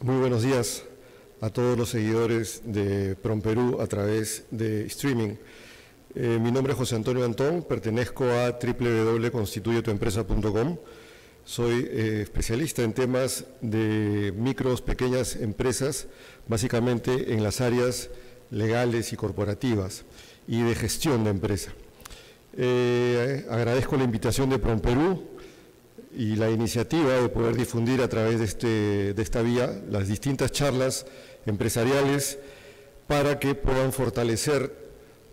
Muy buenos días a todos los seguidores de PromPerú a través de streaming. Eh, mi nombre es José Antonio Antón, pertenezco a www.constituyetuempresa.com. Soy eh, especialista en temas de micros, pequeñas empresas, básicamente en las áreas legales y corporativas y de gestión de empresa. Eh, agradezco la invitación de PromPerú y la iniciativa de poder difundir a través de, este, de esta vía las distintas charlas empresariales para que puedan fortalecer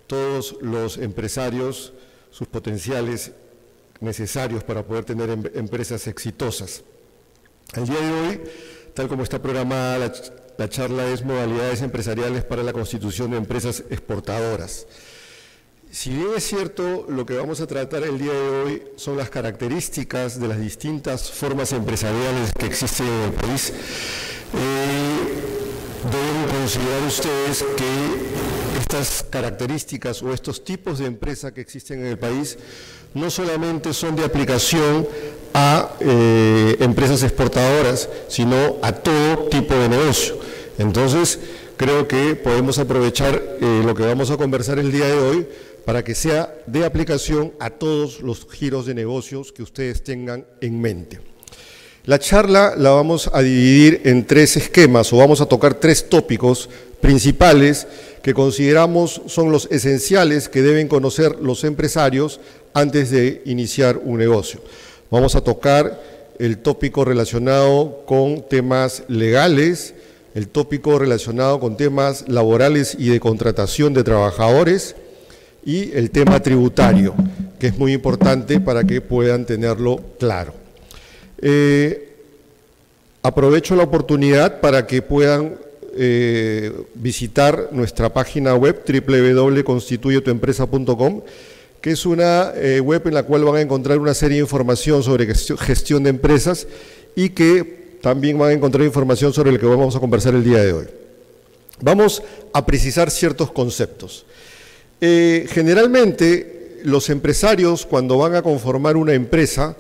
todos los empresarios sus potenciales necesarios para poder tener em, empresas exitosas. El día de hoy, tal como está programada la, la charla, es modalidades empresariales para la constitución de empresas exportadoras. Si bien es cierto, lo que vamos a tratar el día de hoy son las características de las distintas formas empresariales que existen en el país, eh, deben considerar ustedes que estas características o estos tipos de empresa que existen en el país no solamente son de aplicación a eh, empresas exportadoras, sino a todo tipo de negocio. Entonces, creo que podemos aprovechar eh, lo que vamos a conversar el día de hoy para que sea de aplicación a todos los giros de negocios que ustedes tengan en mente. La charla la vamos a dividir en tres esquemas o vamos a tocar tres tópicos principales que consideramos son los esenciales que deben conocer los empresarios antes de iniciar un negocio. Vamos a tocar el tópico relacionado con temas legales, el tópico relacionado con temas laborales y de contratación de trabajadores, y el tema tributario, que es muy importante para que puedan tenerlo claro. Eh, aprovecho la oportunidad para que puedan eh, visitar nuestra página web www.constituyetuempresa.com, que es una eh, web en la cual van a encontrar una serie de información sobre gestión de empresas y que también van a encontrar información sobre el que vamos a conversar el día de hoy. Vamos a precisar ciertos conceptos. Eh, generalmente los empresarios cuando van a conformar una empresa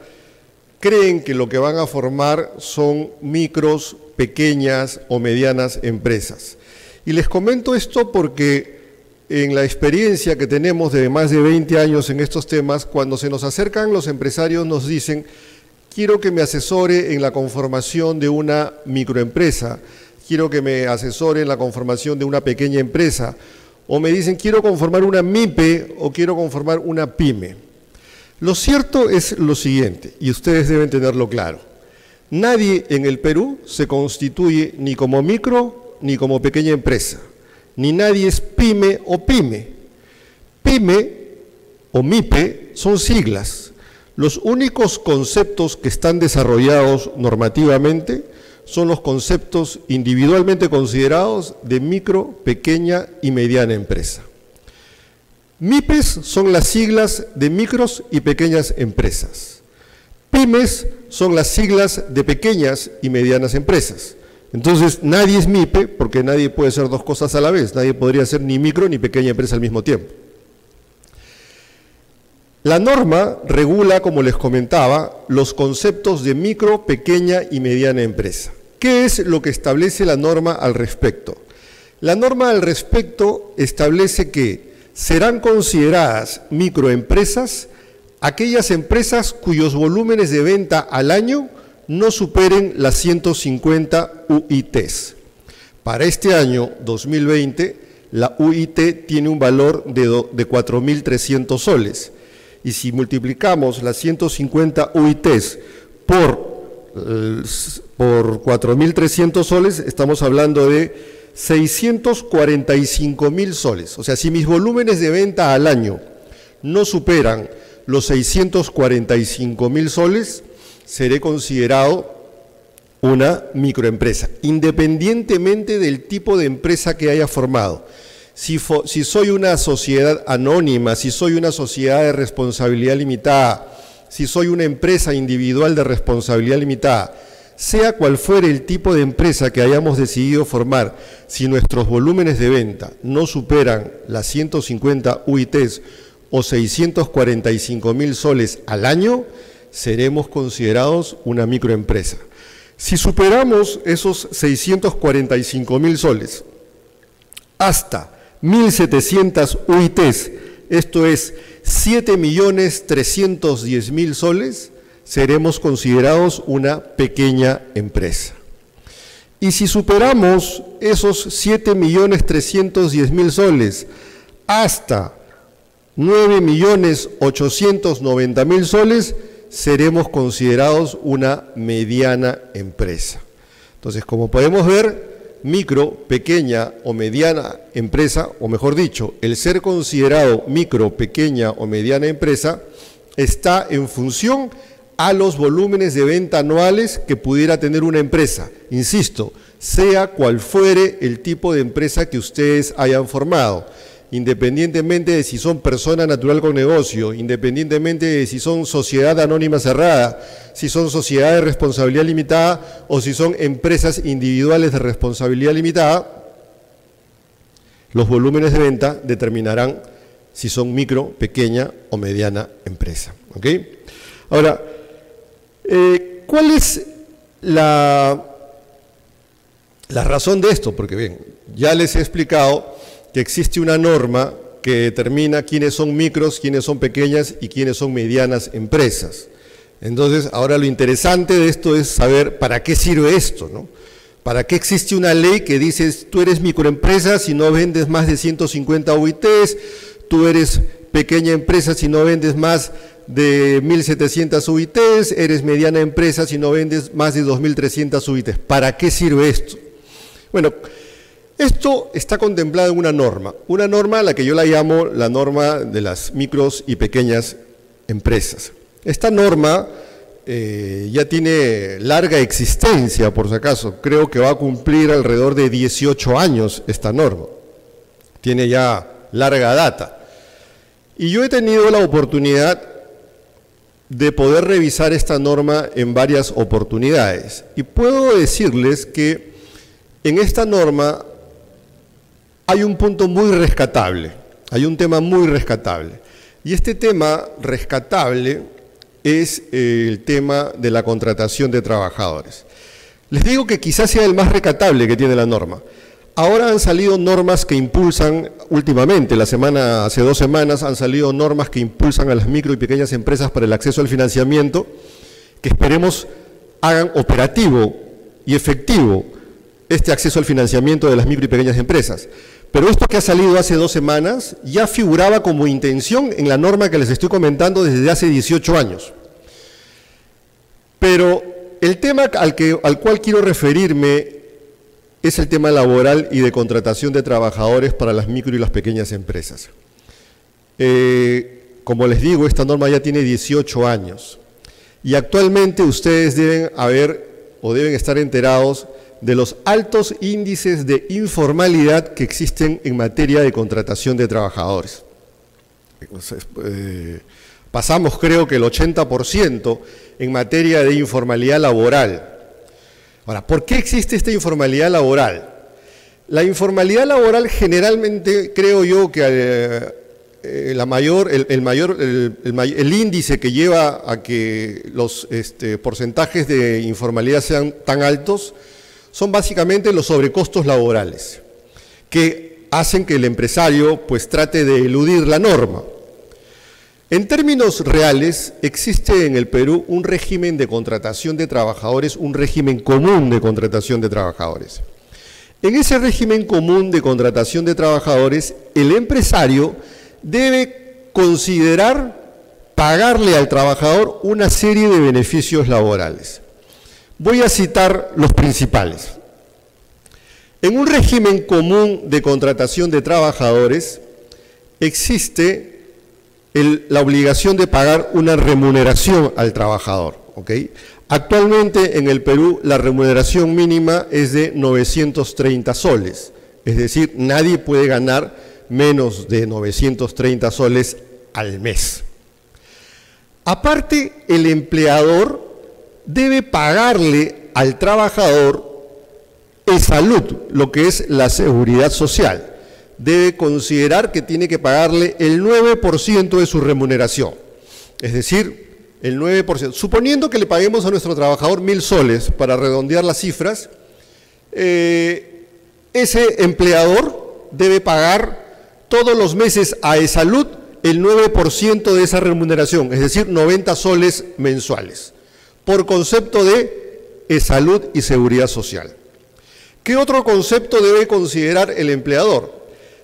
creen que lo que van a formar son micros, pequeñas o medianas empresas. Y les comento esto porque en la experiencia que tenemos de más de 20 años en estos temas, cuando se nos acercan los empresarios nos dicen, quiero que me asesore en la conformación de una microempresa, quiero que me asesore en la conformación de una pequeña empresa, o me dicen quiero conformar una MIPE o quiero conformar una PYME. Lo cierto es lo siguiente, y ustedes deben tenerlo claro. Nadie en el Perú se constituye ni como micro ni como pequeña empresa, ni nadie es PYME o PYME. PYME o MIPE son siglas. Los únicos conceptos que están desarrollados normativamente son los conceptos individualmente considerados de micro, pequeña y mediana empresa. MIPES son las siglas de micros y pequeñas empresas. PYMES son las siglas de pequeñas y medianas empresas. Entonces, nadie es MIPE porque nadie puede ser dos cosas a la vez. Nadie podría ser ni micro ni pequeña empresa al mismo tiempo. La norma regula, como les comentaba, los conceptos de micro, pequeña y mediana empresa. ¿Qué es lo que establece la norma al respecto? La norma al respecto establece que serán consideradas microempresas aquellas empresas cuyos volúmenes de venta al año no superen las 150 UITs. Para este año 2020, la UIT tiene un valor de, de 4.300 soles y si multiplicamos las 150 UITs por, por 4.300 soles, estamos hablando de 645 mil soles. O sea, si mis volúmenes de venta al año no superan los 645 mil soles, seré considerado una microempresa, independientemente del tipo de empresa que haya formado si, soy una sociedad anónima, si soy una sociedad de responsabilidad limitada, si soy una empresa individual de responsabilidad limitada, sea cual fuere el tipo de empresa que hayamos decidido formar, si nuestros volúmenes de venta no superan las 150 UITs o 645 mil soles al año, seremos considerados una microempresa. Si superamos esos 645 mil soles hasta 1.700 UITs, esto es 7.310.000 soles, seremos considerados una pequeña empresa. Y si superamos esos 7.310.000 soles hasta 9.890.000 soles, seremos considerados una mediana empresa. Entonces, como podemos ver, micro, pequeña o mediana empresa, o mejor dicho, el ser considerado micro, pequeña o mediana empresa, está en función a los volúmenes de venta anuales que pudiera tener una empresa. Insisto, sea cual fuere el tipo de empresa que ustedes hayan formado independientemente de si son persona natural con negocio, independientemente de si son sociedad anónima cerrada, si son sociedad de responsabilidad limitada o si son empresas individuales de responsabilidad limitada, los volúmenes de venta determinarán si son micro, pequeña o mediana empresa. Ahora, eh, ¿cuál es la, la razón de esto? Porque bien, ya les he explicado que existe una norma que determina quiénes son micros, quiénes son pequeñas y quiénes son medianas empresas. Entonces, ahora lo interesante de esto es saber para qué sirve esto, ¿no? ¿Para qué existe una ley que dice tú eres microempresa si no vendes más de 150 UITs, tú eres pequeña empresa si no vendes más de 1.700 UITs, eres mediana empresa si no vendes más de 2.300 UITs? ¿Para qué sirve esto? Bueno, esto está contemplado en una norma, una norma a la que yo la llamo la norma de las micros y pequeñas empresas. Esta norma eh, ya tiene larga existencia, por si acaso, creo que va a cumplir alrededor de 18 años esta norma, tiene ya larga data. Y yo he tenido la oportunidad de poder revisar esta norma en varias oportunidades. Y puedo decirles que en esta norma hay un punto muy rescatable, hay un tema muy rescatable. Y este tema rescatable es eh, el tema de la contratación de trabajadores. Les digo que quizás sea el más rescatable que tiene la norma. Ahora han salido normas que impulsan, últimamente, la semana, hace dos semanas, han salido normas que impulsan a las micro y pequeñas empresas para el acceso al financiamiento, que esperemos hagan operativo y efectivo este acceso al financiamiento de las micro y pequeñas empresas. Pero esto que ha salido hace dos semanas ya figuraba como intención en la norma que les estoy comentando desde hace 18 años. Pero el tema al, que, al cual quiero referirme es el tema laboral y de contratación de trabajadores para las micro y las pequeñas empresas. Eh, como les digo, esta norma ya tiene 18 años y actualmente ustedes deben haber o deben estar enterados de los altos índices de informalidad que existen en materia de contratación de trabajadores. Eh, pasamos creo que el 80% en materia de informalidad laboral. Ahora, ¿por qué existe esta informalidad laboral? La informalidad laboral generalmente creo yo que eh, eh, la mayor, el, mayor, el, índice que lleva a que los este, porcentajes de informalidad sean tan altos son básicamente los sobrecostos laborales, que hacen que el empresario pues trate de eludir la norma. En términos reales, existe en el Perú un régimen de contratación de trabajadores, un régimen común de contratación de trabajadores. En ese régimen común de contratación de trabajadores, el empresario debe considerar pagarle al trabajador una serie de beneficios laborales. Voy a citar los principales. En un régimen común de contratación de trabajadores existe la obligación de pagar una remuneración al trabajador. Actualmente en el Perú la remuneración mínima es de 930 soles, es decir, nadie puede ganar menos de 930 soles al mes. Aparte, el empleador debe pagarle al trabajador el salud, lo que es la seguridad social. Debe considerar que tiene que pagarle el 9% de su remuneración. Es decir, el 9%, suponiendo que le paguemos a nuestro trabajador mil soles para redondear las cifras, eh, ese empleador debe pagar todos los meses a E-Salud el 9% de esa remuneración, es decir, 90 soles mensuales, por concepto de E-Salud y Seguridad Social. ¿Qué otro concepto debe considerar el empleador?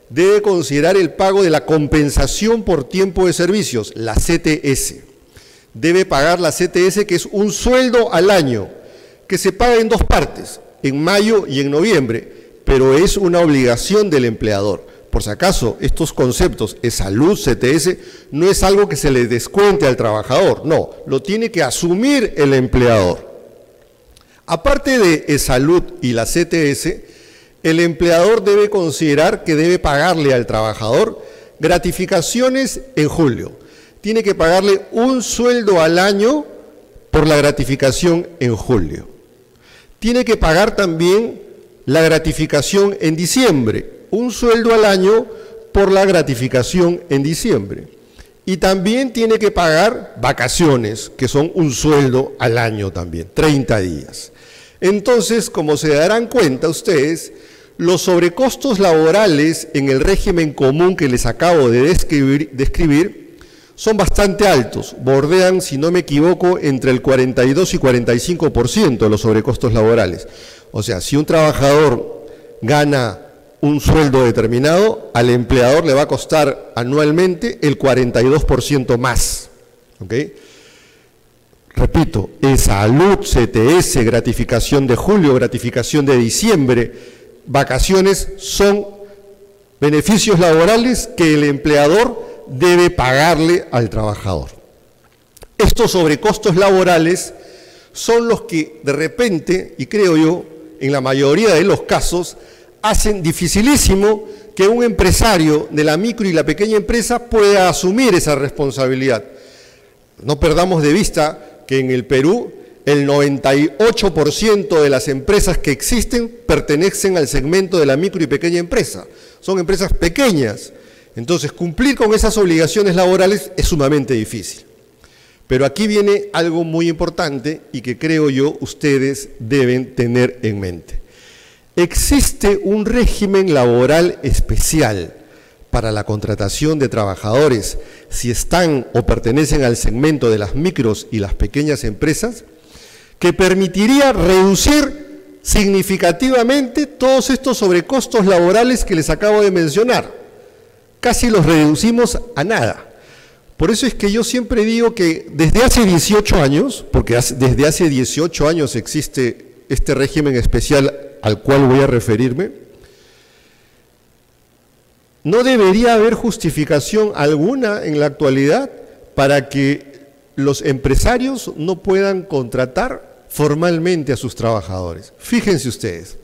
Debe considerar el pago de la compensación por tiempo de servicios, la CTS. Debe pagar la CTS, que es un sueldo al año, que se paga en dos partes, en mayo y en noviembre, pero es una obligación del empleador por si acaso, estos conceptos, es salud, CTS, no es algo que se le descuente al trabajador, no, lo tiene que asumir el empleador. Aparte de salud y la CTS, el empleador debe considerar que debe pagarle al trabajador gratificaciones en julio. Tiene que pagarle un sueldo al año por la gratificación en julio. Tiene que pagar también la gratificación en diciembre un sueldo al año por la gratificación en diciembre. Y también tiene que pagar vacaciones, que son un sueldo al año también, 30 días. Entonces, como se darán cuenta ustedes, los sobrecostos laborales en el régimen común que les acabo de describir, son bastante altos, bordean, si no me equivoco, entre el 42 y 45% de los sobrecostos laborales. O sea, si un trabajador gana un sueldo determinado, al empleador le va a costar anualmente el 42% más. Repito, esa salud, CTS, gratificación de julio, gratificación de diciembre, vacaciones son beneficios laborales que el empleador debe pagarle al trabajador. Estos sobrecostos laborales son los que de repente, y creo yo, en la mayoría de los casos, hacen dificilísimo que un empresario de la micro y la pequeña empresa pueda asumir esa responsabilidad. No perdamos de vista que en el Perú el 98% de las empresas que existen pertenecen al segmento de la micro y pequeña empresa. Son empresas pequeñas. Entonces, cumplir con esas obligaciones laborales es sumamente difícil. Pero aquí viene algo muy importante y que creo yo ustedes deben tener en mente. Existe un régimen laboral especial para la contratación de trabajadores si están o pertenecen al segmento de las micros y las pequeñas empresas que permitiría reducir significativamente todos estos sobrecostos laborales que les acabo de mencionar. Casi los reducimos a nada. Por eso es que yo siempre digo que desde hace 18 años, porque desde hace 18 años existe este régimen especial al cual voy a referirme, no debería haber justificación alguna en la actualidad para que los empresarios no puedan contratar formalmente a sus trabajadores. Fíjense ustedes,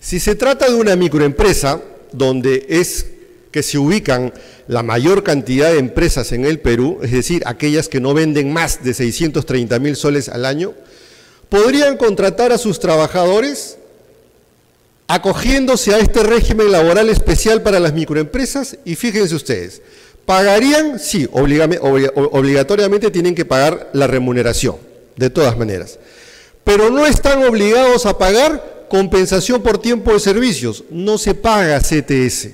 si se trata de una microempresa donde es que se ubican la mayor cantidad de empresas en el Perú, es decir, aquellas que no venden más de 630 mil soles al año, podrían contratar a sus trabajadores acogiéndose a este régimen laboral especial para las microempresas y fíjense ustedes, pagarían, sí, obligatoriamente tienen que pagar la remuneración, de todas maneras, pero no están obligados a pagar compensación por tiempo de servicios, no se paga CTS.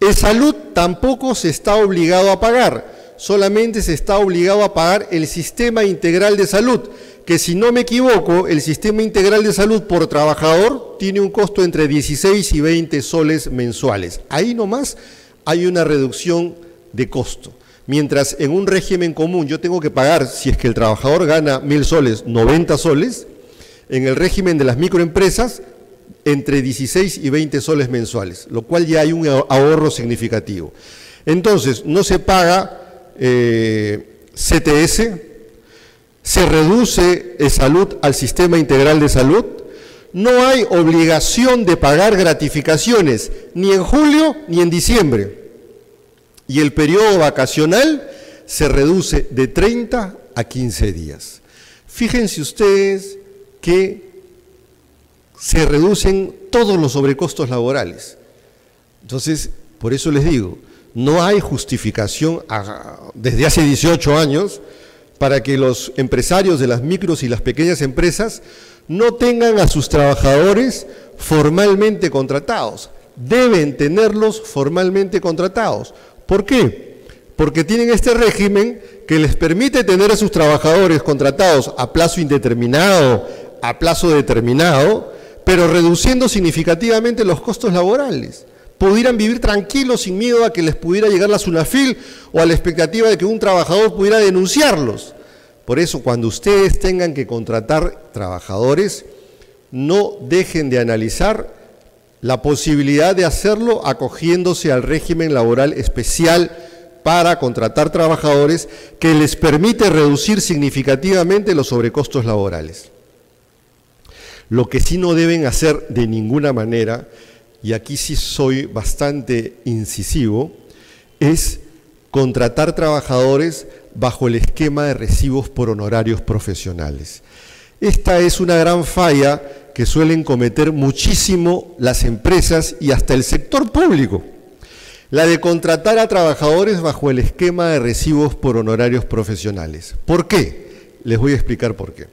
El salud tampoco se está obligado a pagar, solamente se está obligado a pagar el sistema integral de salud, que si no me equivoco, el sistema integral de salud por trabajador tiene un costo entre 16 y 20 soles mensuales. Ahí nomás hay una reducción de costo. Mientras en un régimen común yo tengo que pagar, si es que el trabajador gana mil soles, 90 soles, en el régimen de las microempresas, entre 16 y 20 soles mensuales, lo cual ya hay un ahorro significativo. Entonces, no se paga eh, CTS, se reduce el salud al sistema integral de salud, no hay obligación de pagar gratificaciones ni en julio ni en diciembre. Y el periodo vacacional se reduce de 30 a 15 días. Fíjense ustedes que se reducen todos los sobrecostos laborales. Entonces, por eso les digo, No hay justificación desde hace 18 años para que los empresarios de las micros y las pequeñas empresas no tengan a sus trabajadores formalmente contratados. Deben tenerlos formalmente contratados. ¿Por qué? Porque tienen este régimen que les permite tener a sus trabajadores contratados a plazo indeterminado, a plazo determinado, pero reduciendo significativamente los costos laborales. Pudieran vivir tranquilos sin miedo a que les pudiera llegar la SUNAFIL o a la expectativa de que un trabajador pudiera denunciarlos. Por eso, cuando ustedes tengan que contratar trabajadores, no dejen de analizar la posibilidad de hacerlo acogiéndose al régimen laboral especial para contratar trabajadores que les permite reducir significativamente los sobrecostos laborales. Lo que sí no deben hacer de ninguna manera, y aquí sí soy bastante incisivo, es contratar trabajadores bajo el esquema de recibos por honorarios profesionales. Esta es una gran falla que suelen cometer muchísimo las empresas y hasta el sector público la de contratar a trabajadores bajo el esquema de recibos por honorarios profesionales. ¿Por qué? Les voy a explicar por qué.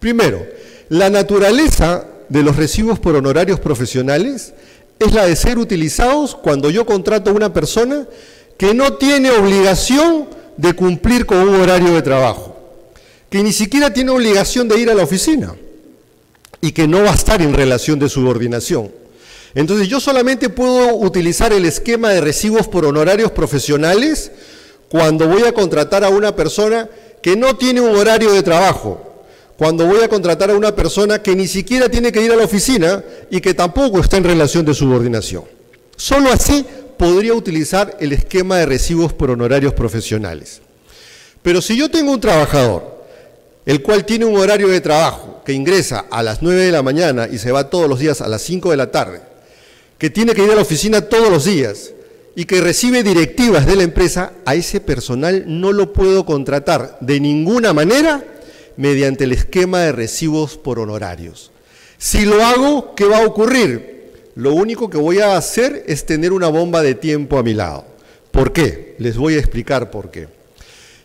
Primero, la naturaleza de los recibos por honorarios profesionales es la de ser utilizados cuando yo contrato a una persona que no tiene obligación de cumplir con un horario de trabajo, que ni siquiera tiene obligación de ir a la oficina y que no va a estar en relación de subordinación. Entonces yo solamente puedo utilizar el esquema de recibos por honorarios profesionales cuando voy a contratar a una persona que no tiene un horario de trabajo, cuando voy a contratar a una persona que ni siquiera tiene que ir a la oficina y que tampoco está en relación de subordinación. Solo así podría utilizar el esquema de recibos por honorarios profesionales. Pero si yo tengo un trabajador, el cual tiene un horario de trabajo, que ingresa a las 9 de la mañana y se va todos los días a las 5 de la tarde, que tiene que ir a la oficina todos los días y que recibe directivas de la empresa, a ese personal no lo puedo contratar de ninguna manera mediante el esquema de recibos por honorarios. Si lo hago, ¿qué va a ocurrir? Lo único que voy a hacer es tener una bomba de tiempo a mi lado. ¿Por qué? Les voy a explicar por qué.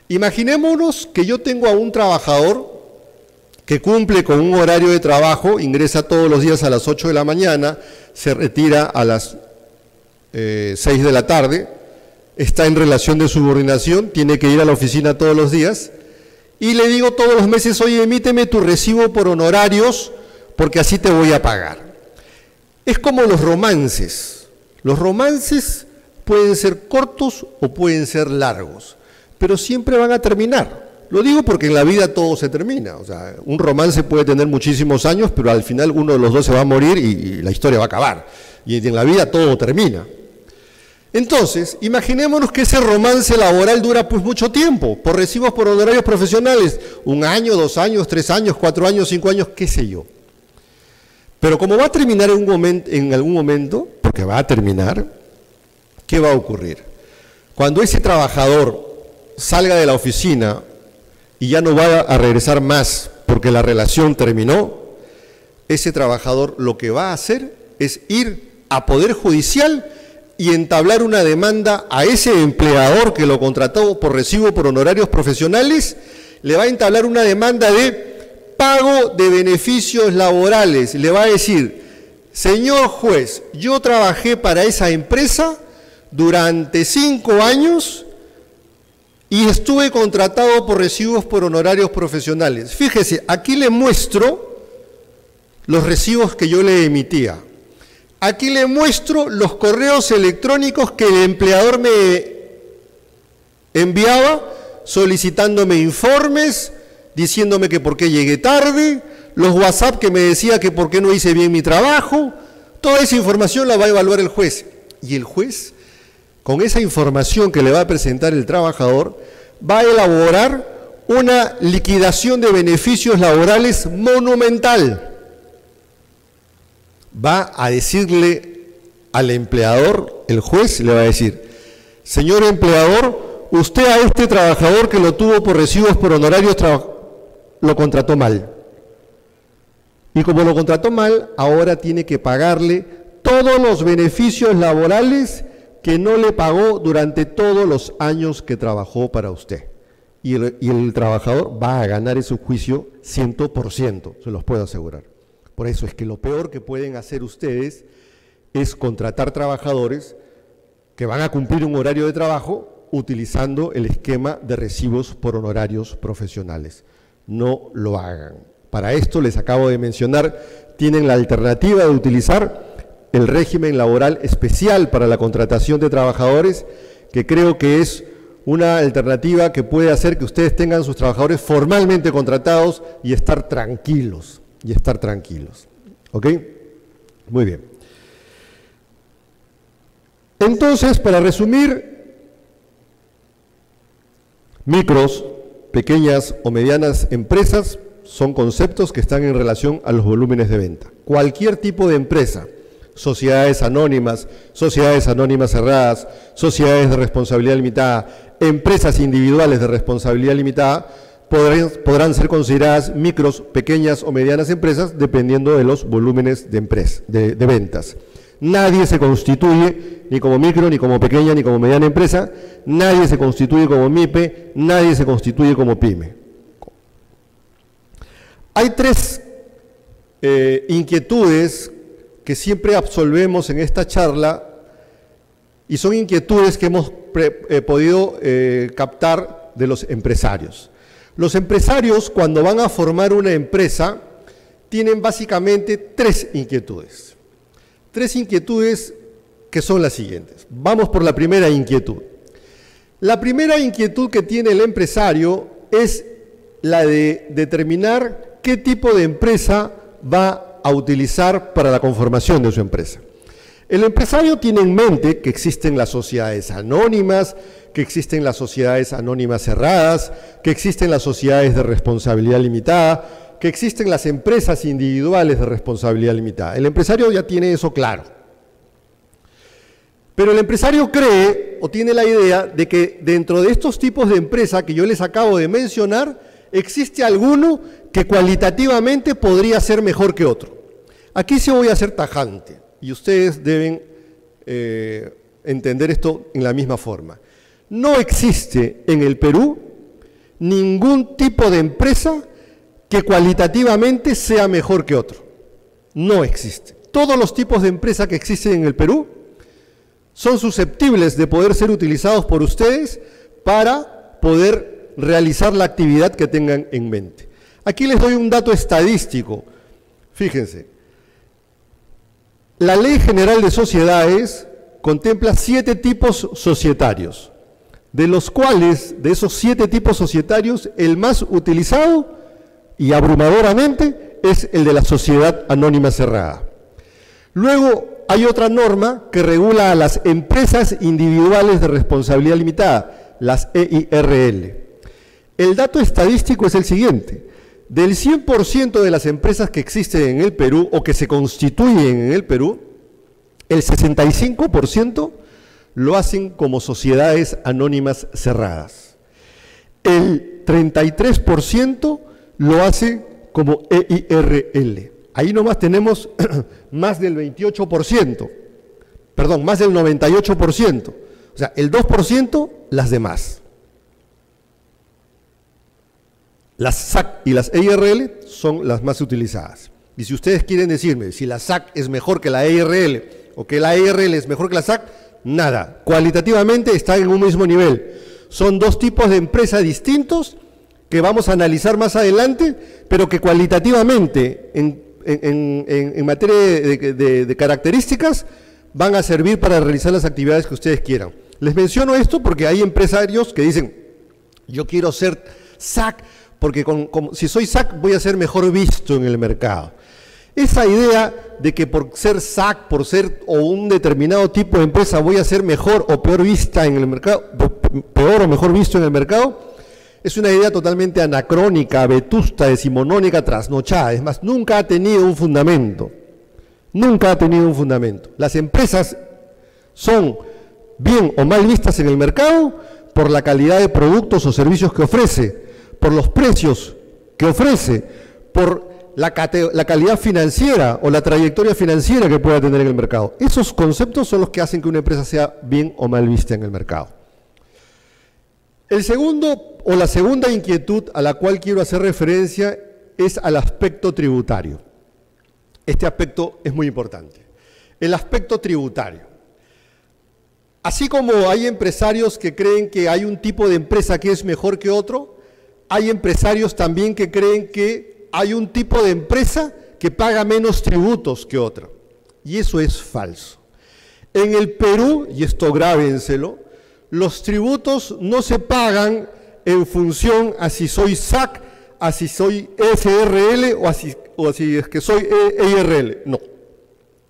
Imaginémonos que yo tengo a un trabajador que cumple con un horario de trabajo, ingresa todos los días a las 8 de la mañana, se retira a las eh, 6 de la tarde, está en relación de subordinación, tiene que ir a la oficina todos los días, y le digo todos los meses, oye, emíteme tu recibo por honorarios, porque así te voy a pagar. Es como los romances. Los romances pueden ser cortos o pueden ser largos, pero siempre van a terminar. Lo digo porque en la vida todo se termina. O sea, un romance puede tener muchísimos años, pero al final uno de los dos se va a morir y, la historia va a acabar. Y en la vida todo termina. Entonces, imaginémonos que ese romance laboral dura pues mucho tiempo, por recibos por honorarios profesionales, un año, dos años, tres años, cuatro años, cinco años, qué sé yo. Pero como va a terminar en, en algún momento, porque va a terminar, ¿qué va a ocurrir? Cuando ese trabajador salga de la oficina y ya no va a regresar más porque la relación terminó, ese trabajador lo que va a hacer es ir a Poder Judicial y entablar una demanda a ese empleador que lo contrató por recibo por honorarios profesionales, le va a entablar una demanda de pago de beneficios laborales. Le va a decir, señor juez, yo trabajé para esa empresa durante cinco años y estuve contratado por recibos por honorarios profesionales. Fíjese, aquí le muestro los recibos que yo le emitía. Aquí le muestro los correos electrónicos que el empleador me enviaba solicitándome informes, diciéndome que por qué llegué tarde, los WhatsApp que me decía que por qué no hice bien mi trabajo. Toda esa información la va a evaluar el juez. Y el juez con esa información que le va a presentar el trabajador, va a elaborar una liquidación de beneficios laborales monumental. Va a decirle al empleador, el juez le va a decir, señor empleador, usted a este trabajador que lo tuvo por recibos por honorarios lo contrató mal. Y como lo contrató mal, ahora tiene que pagarle todos los beneficios laborales que no le pagó durante todos los años que trabajó para usted. Y el, trabajador va a ganar ese juicio 100%, se los puedo asegurar. Por eso es que lo peor que pueden hacer ustedes es contratar trabajadores que van a cumplir un horario de trabajo utilizando el esquema de recibos por honorarios profesionales. No lo hagan. Para esto les acabo de mencionar, tienen la alternativa de utilizar el régimen laboral especial para la contratación de trabajadores, que creo que es una alternativa que puede hacer que ustedes tengan sus trabajadores formalmente contratados y estar tranquilos, y estar tranquilos. ¿Ok? Muy bien. Entonces, para resumir, micros, pequeñas o medianas empresas son conceptos que están en relación a los volúmenes de venta. Cualquier tipo de empresa sociedades anónimas, sociedades anónimas cerradas, sociedades de responsabilidad limitada, empresas individuales de responsabilidad limitada, podrán, ser consideradas micros, pequeñas o medianas empresas dependiendo de los volúmenes de, ventas. Nadie se constituye ni como micro, ni como pequeña, ni como mediana empresa, nadie se constituye como MIPE, nadie se constituye como PYME. Hay tres eh, inquietudes que siempre absolvemos en esta charla y son inquietudes que hemos eh, podido eh, captar de los empresarios. Los empresarios cuando van a formar una empresa tienen básicamente tres inquietudes. Tres inquietudes que son las siguientes. Vamos por la primera inquietud. La primera inquietud que tiene el empresario es la de determinar qué tipo de empresa va a utilizar para la conformación de su empresa. El empresario tiene en mente que existen las sociedades anónimas, que existen las sociedades anónimas cerradas, que existen las sociedades de responsabilidad limitada, que existen las empresas individuales de responsabilidad limitada. El empresario ya tiene eso claro. Pero el empresario cree o tiene la idea de que dentro de estos tipos de empresa que yo les acabo de mencionar, existe alguno que cualitativamente podría ser mejor que otro. Aquí sí voy a ser tajante y ustedes deben eh, entender esto en la misma forma. No existe en el Perú ningún tipo de empresa que cualitativamente sea mejor que otro. No existe. Todos los tipos de empresa que existen en el Perú son susceptibles de poder ser utilizados por ustedes para poder realizar la actividad que tengan en mente. Aquí les doy un dato estadístico. Fíjense, la Ley General de Sociedades contempla siete tipos societarios, de los cuales, de esos siete tipos societarios, el más utilizado y abrumadoramente es el de la sociedad anónima cerrada. Luego hay otra norma que regula a las empresas individuales de responsabilidad limitada, las EIRL. El dato estadístico es el siguiente. Del 100% de las empresas que existen en el Perú o que se constituyen en el Perú, el 65% lo hacen como sociedades anónimas cerradas. El 33% lo hace como EIRL. Ahí nomás tenemos más del 28%, perdón, más del 98%. O sea, el 2% las demás. Las SAC y las EIRL son las más utilizadas. Y si ustedes quieren decirme si la SAC es mejor que la EIRL o que la EIRL es mejor que la SAC, nada. Cualitativamente están en un mismo nivel. Son dos tipos de empresas distintos que vamos a analizar más adelante, pero que cualitativamente, en, materia de características, van a servir para realizar las actividades que ustedes quieran. Les menciono esto porque hay empresarios que dicen, yo quiero ser SAC porque si soy SAC voy a ser mejor visto en el mercado. Esa idea de que por ser SAC, por ser o un determinado tipo de empresa voy a ser mejor o peor vista en el mercado, peor o mejor visto en el mercado, es una idea totalmente anacrónica, vetusta, decimonónica, trasnochada. Es más, nunca ha tenido un fundamento. Nunca ha tenido un fundamento. Las empresas son bien o mal vistas en el mercado por la calidad de productos o servicios que ofrece, por los precios que ofrece, por la, calidad financiera o la trayectoria financiera que pueda tener en el mercado. Esos conceptos son los que hacen que una empresa sea bien o mal vista en el mercado. El segundo o la segunda inquietud a la cual quiero hacer referencia es al aspecto tributario. Este aspecto es muy importante. El aspecto tributario. Así como hay empresarios que creen que hay un tipo de empresa que es mejor que otro, hay empresarios también que creen que hay un tipo de empresa que paga menos tributos que otra. Y eso es falso. En el Perú, y esto grábenselo, los tributos no se pagan en función a si soy SAC, a si soy SRL o a si, es que soy EIRL. No.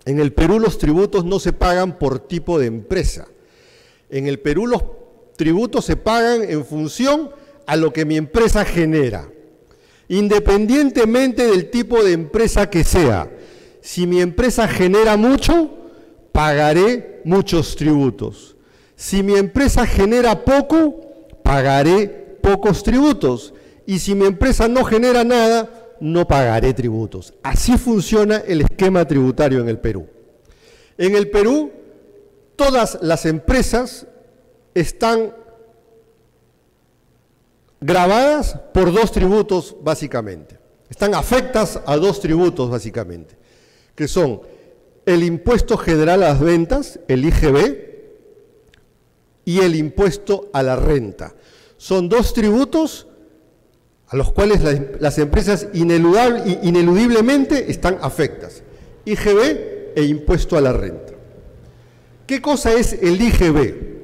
En el Perú los tributos no se pagan por tipo de empresa. En el Perú los tributos se pagan en función a lo que mi empresa genera independientemente del tipo de empresa que sea. Si mi empresa genera mucho, pagaré muchos tributos. Si mi empresa genera poco, pagaré pocos tributos. Y si mi empresa no genera nada, no pagaré tributos. Así funciona el esquema tributario en el Perú. En el Perú, todas las empresas están grabadas por dos tributos básicamente. Están afectas a dos tributos básicamente, que son el impuesto general a las ventas, el IGB, y el impuesto a la renta. Son dos tributos a los cuales las, empresas ineludiblemente están afectas. IGB e impuesto a la renta. ¿Qué cosa es el IGB?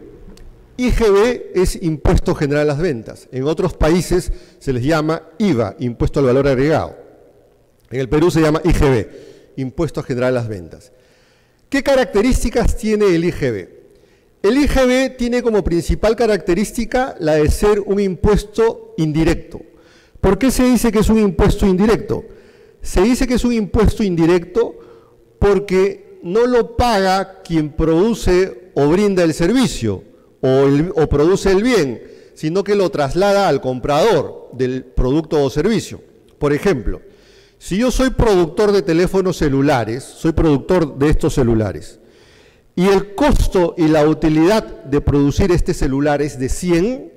IGB es impuesto general a las ventas. En otros países se les llama IVA, impuesto al valor agregado. En el Perú se llama IGB, impuesto general a las ventas. ¿Qué características tiene el IGB? El IGB tiene como principal característica la de ser un impuesto indirecto. ¿Por qué se dice que es un impuesto indirecto? Se dice que es un impuesto indirecto porque no lo paga quien produce o brinda el servicio, o, produce el bien, sino que lo traslada al comprador del producto o servicio. Por ejemplo, si yo soy productor de teléfonos celulares, soy productor de estos celulares, y el costo y la utilidad de producir este celular es de 100,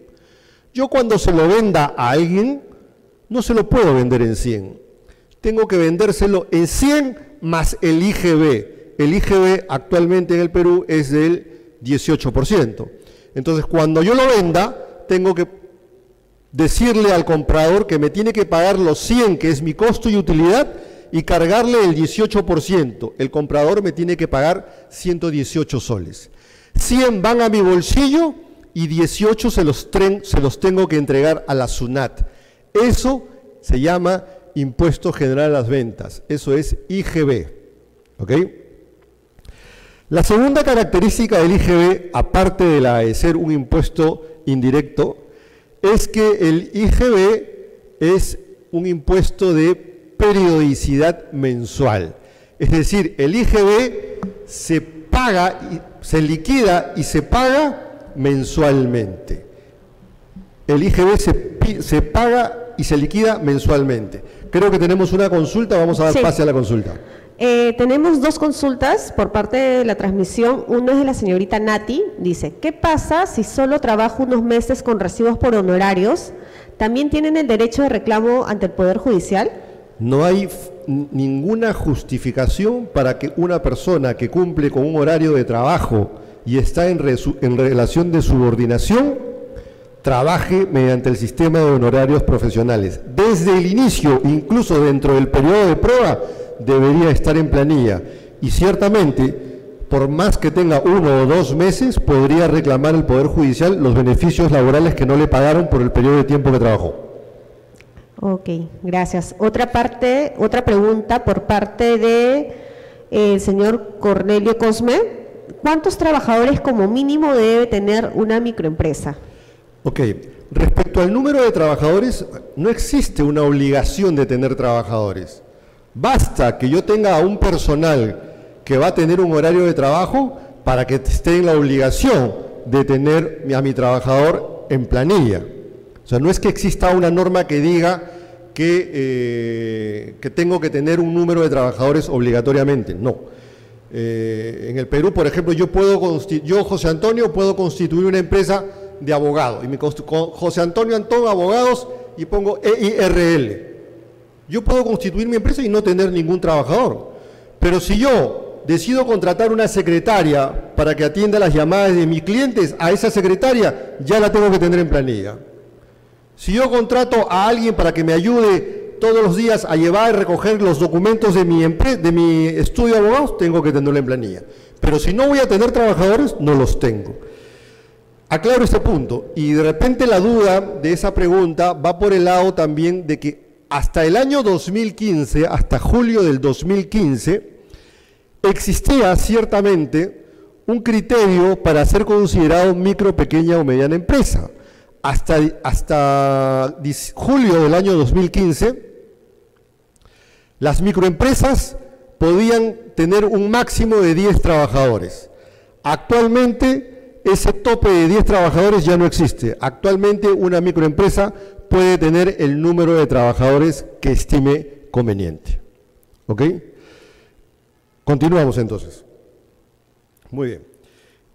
yo cuando se lo venda a alguien, no se lo puedo vender en 100. Tengo que vendérselo en 100 más el IGB. El IGB actualmente en el Perú es del 18%. Entonces, cuando yo lo venda, tengo que decirle al comprador que me tiene que pagar los 100, que es mi costo y utilidad, y cargarle el 18%. El comprador me tiene que pagar 118 soles. 100 van a mi bolsillo y 18 se los, se los tengo que entregar a la SUNAT. Eso se llama Impuesto General a las Ventas. Eso es IGB. ¿Ok? La segunda característica del IGB, aparte de la de ser un impuesto indirecto, es que el IGB es un impuesto de periodicidad mensual. Es decir, el IGB se paga, se liquida y se paga mensualmente. El IGB se, paga y se liquida mensualmente. Creo que tenemos una consulta, vamos a dar pase a la consulta. Eh, tenemos dos consultas por parte de la transmisión. Uno es de la señorita Nati. Dice, ¿qué pasa si solo trabajo unos meses con recibos por honorarios? ¿También tienen el derecho de reclamo ante el Poder Judicial? No hay ninguna justificación para que una persona que cumple con un horario de trabajo y está en, en relación de subordinación trabaje mediante el sistema de honorarios profesionales. Desde el inicio, incluso dentro del periodo de prueba, debería estar en planilla y ciertamente, por más que tenga uno o dos meses, podría reclamar el Poder Judicial los beneficios laborales que no le pagaron por el periodo de tiempo que trabajó. Ok, gracias. Otra parte, otra pregunta por parte de el señor Cornelio Cosme. ¿Cuántos trabajadores como mínimo debe tener una microempresa? Ok, respecto al número de trabajadores, no existe una obligación de tener trabajadores. Basta que yo tenga a un personal que va a tener un horario de trabajo para que esté en la obligación de tener a mi trabajador en planilla. O sea, no es que exista una norma que diga que, eh, que tengo que tener un número de trabajadores obligatoriamente, no. Eh, en el Perú, por ejemplo, yo puedo, yo José Antonio, puedo constituir una empresa de abogado, y me José Antonio Antón Abogados, y pongo EIRL. Yo puedo constituir mi empresa y no tener ningún trabajador. Pero si yo decido contratar una secretaria para que atienda las llamadas de mis clientes, a esa secretaria ya la tengo que tener en planilla. Si yo contrato a alguien para que me ayude todos los días a llevar y recoger los documentos de mi, de mi estudio de abogados, tengo que tenerlo en planilla. Pero si no voy a tener trabajadores, no los tengo. Aclaro este punto y de repente la duda de esa pregunta va por el lado también de que hasta el año 2015, hasta julio del 2015, existía ciertamente un criterio para ser considerado micro, pequeña o mediana empresa. Hasta, hasta julio del año 2015, las microempresas podían tener un máximo de 10 trabajadores. Actualmente, ese tope de 10 trabajadores ya no existe. Actualmente, una microempresa puede tener el número de trabajadores que estime conveniente. ¿Ok? Continuamos entonces. Muy bien.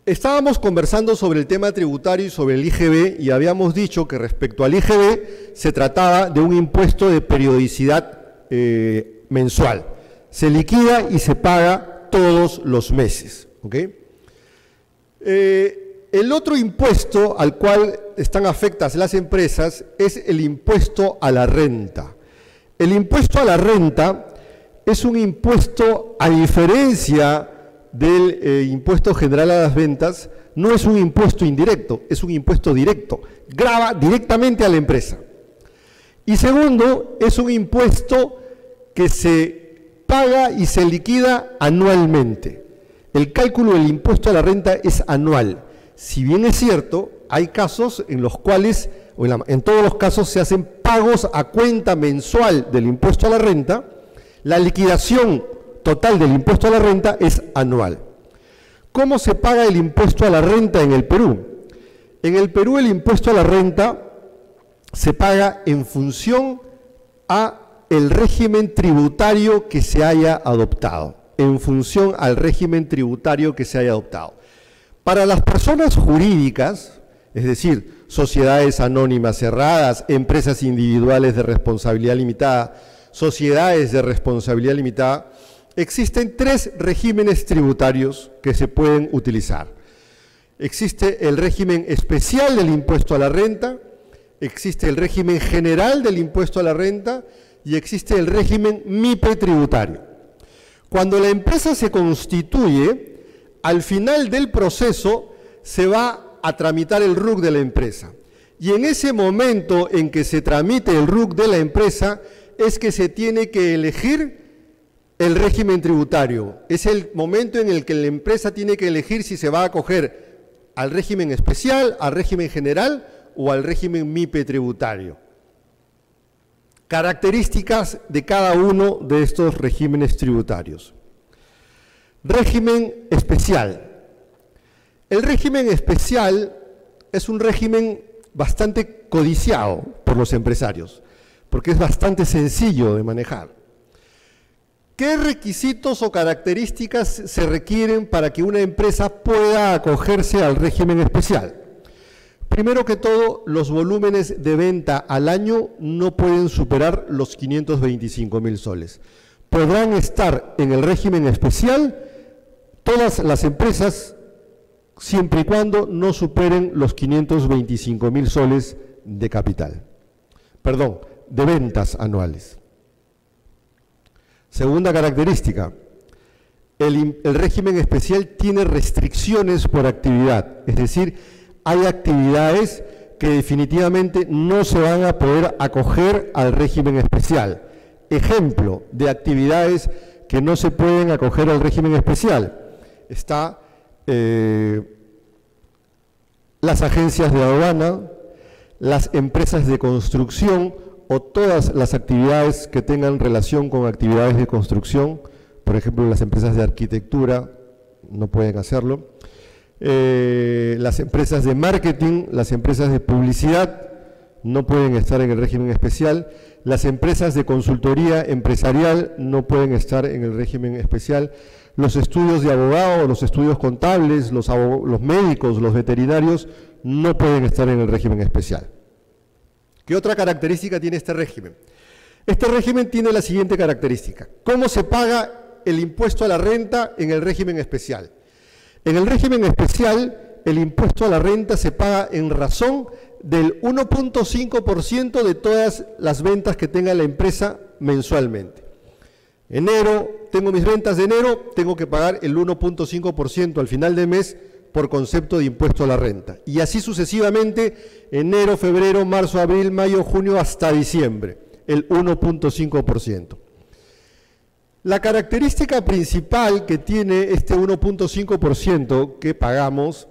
Estábamos conversando sobre el tema tributario y sobre el IGB y habíamos dicho que respecto al IGB se trataba de un impuesto de periodicidad eh, mensual. Se liquida y se paga todos los meses. ¿ok? Eh, el otro impuesto al cual están afectas las empresas es el impuesto a la renta. El impuesto a la renta es un impuesto, a diferencia del eh, impuesto general a las ventas, no es un impuesto indirecto, es un impuesto directo, grava directamente a la empresa. Y segundo, es un impuesto que se paga y se liquida anualmente. El cálculo del impuesto a la renta es anual. Si bien es cierto, hay casos en los cuales, o en, todos los casos, se hacen pagos a cuenta mensual del impuesto a la renta, la liquidación total del impuesto a la renta es anual. ¿Cómo se paga el impuesto a la renta en el Perú? En el Perú el impuesto a la renta se paga en función a el régimen tributario que se haya adoptado, en función al régimen tributario que se haya adoptado. Para las personas jurídicas, es decir, sociedades anónimas cerradas, empresas individuales de responsabilidad limitada, sociedades de responsabilidad limitada, existen tres regímenes tributarios que se pueden utilizar. Existe el régimen especial del impuesto a la renta, existe el régimen general del impuesto a la renta y existe el régimen MIPE tributario. Cuando la empresa se constituye, al final del proceso se va a tramitar el RUC de la empresa. Y en ese momento en que se tramite el RUC de la empresa es que se tiene que elegir el régimen tributario. Es el momento en el que la empresa tiene que elegir si se va a acoger al régimen especial, al régimen general o al régimen MIPE tributario. Características de cada uno de estos regímenes tributarios. Régimen especial. El régimen especial es un régimen bastante codiciado por los empresarios, porque es bastante sencillo de manejar. ¿Qué requisitos o características se requieren para que una empresa pueda acogerse al régimen especial? Primero que todo, los volúmenes de venta al año no pueden superar los 525 mil soles. Podrán estar en el régimen especial todas las empresas siempre y cuando no superen los 525 mil soles de capital, perdón, de ventas anuales. Segunda característica, el, el, régimen especial tiene restricciones por actividad, es decir, hay actividades que definitivamente no se van a poder acoger al régimen especial. Ejemplo de actividades que no se pueden acoger al régimen especial está eh, las agencias de aduana, las empresas de construcción o todas las actividades que tengan relación con actividades de construcción, por ejemplo las empresas de arquitectura no pueden hacerlo, eh, las empresas de marketing, las empresas de publicidad, no pueden estar en el régimen especial. Las empresas de consultoría empresarial no pueden estar en el régimen especial. Los estudios de abogado, los estudios contables, los, los médicos, los veterinarios no pueden estar en el régimen especial. ¿Qué otra característica tiene este régimen? Este régimen tiene la siguiente característica. ¿Cómo se paga el impuesto a la renta en el régimen especial? En el régimen especial, el impuesto a la renta se paga en razón del 1.5% de todas las ventas que tenga la empresa mensualmente. Enero, tengo mis ventas de enero, tengo que pagar el 1.5% al final de mes por concepto de impuesto a la renta. Y así sucesivamente, enero, febrero, marzo, abril, mayo, junio, hasta diciembre, el 1.5%. La característica principal que tiene este 1.5% que pagamos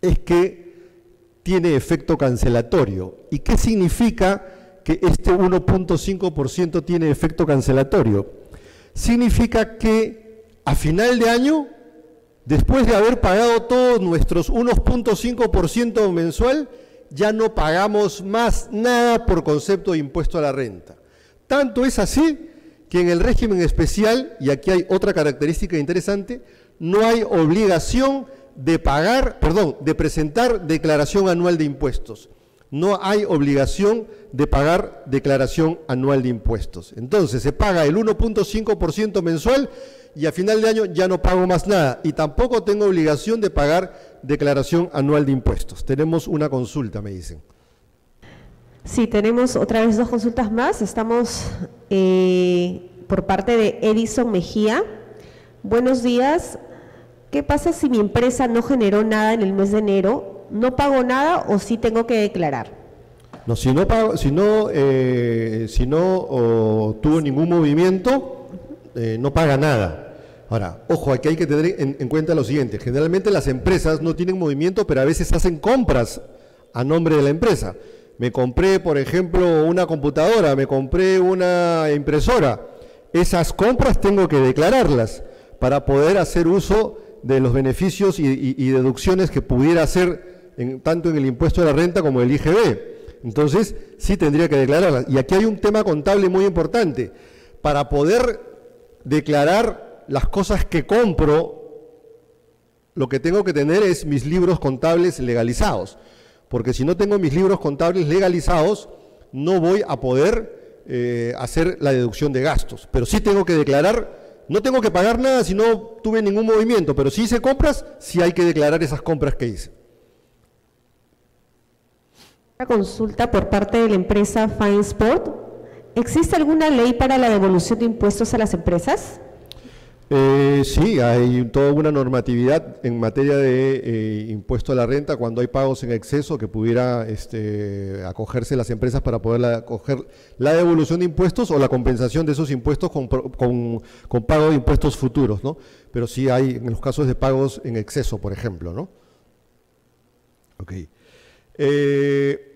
es que tiene efecto cancelatorio. ¿Y qué significa que este 1.5% tiene efecto cancelatorio? Significa que a final de año Después de haber pagado todos nuestros 1.5% mensual, ya no pagamos más nada por concepto de impuesto a la renta. Tanto es así que en el régimen especial, y aquí hay otra característica interesante, no hay obligación de pagar, perdón, de presentar declaración anual de impuestos. No hay obligación de pagar declaración anual de impuestos. Entonces, se paga el 1.5% mensual y a final de año ya no pago más nada y tampoco tengo obligación de pagar declaración anual de impuestos. Tenemos una consulta, me dicen. Sí, tenemos otra vez dos consultas más. Estamos eh, por parte de Edison Mejía. Buenos días. ¿Qué pasa si mi empresa no generó nada en el mes de enero? ¿No pago nada o sí tengo que declarar? No, si no, pago, si no, eh, si no tuvo ningún movimiento, eh, no paga nada. Ahora, ojo, aquí hay que tener en, cuenta lo siguiente. Generalmente las empresas no tienen movimiento, pero a veces hacen compras a nombre de la empresa. Me compré, por ejemplo, una computadora, me compré una impresora. Esas compras tengo que declararlas para poder hacer uso de los beneficios y, deducciones que pudiera hacer tanto en el impuesto de la renta como el IGB. Entonces, sí tendría que declararlas. Y aquí hay un tema contable muy importante. Para poder declarar las cosas que compro, lo que tengo que tener es mis libros contables legalizados. Porque si no tengo mis libros contables legalizados, no voy a poder eh, hacer la deducción de gastos. Pero sí tengo que declarar, no tengo que pagar nada si no tuve ningún movimiento, pero si hice compras, sí hay que declarar esas compras que hice. Una consulta por parte de la empresa Fine Sport ¿Existe alguna ley para la devolución de impuestos a las empresas? Eh, sí, hay toda una normatividad en materia de eh, impuesto a la renta cuando hay pagos en exceso que pudiera este, acogerse las empresas para poder acoger la devolución de impuestos o la compensación de esos impuestos con, pago de impuestos futuros, ¿no? Pero sí hay en los casos de pagos en exceso, por ejemplo, ¿no? Ok. Eh,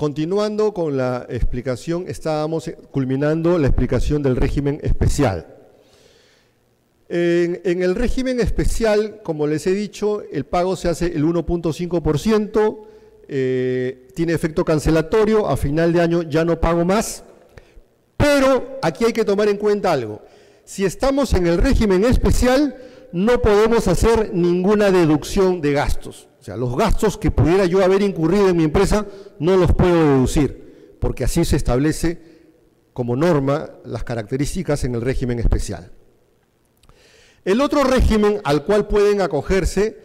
Continuando con la explicación, estábamos culminando la explicación del régimen especial. En, el régimen especial, como les he dicho, el pago se hace el 1.5%, eh, tiene efecto cancelatorio, a final de año ya no pago más, pero aquí hay que tomar en cuenta algo. Si estamos en el régimen especial, no podemos hacer ninguna deducción de gastos. O sea, los gastos que pudiera yo haber incurrido en mi empresa no los puedo deducir, porque así se establece como norma las características en el régimen especial. El otro régimen al cual pueden acogerse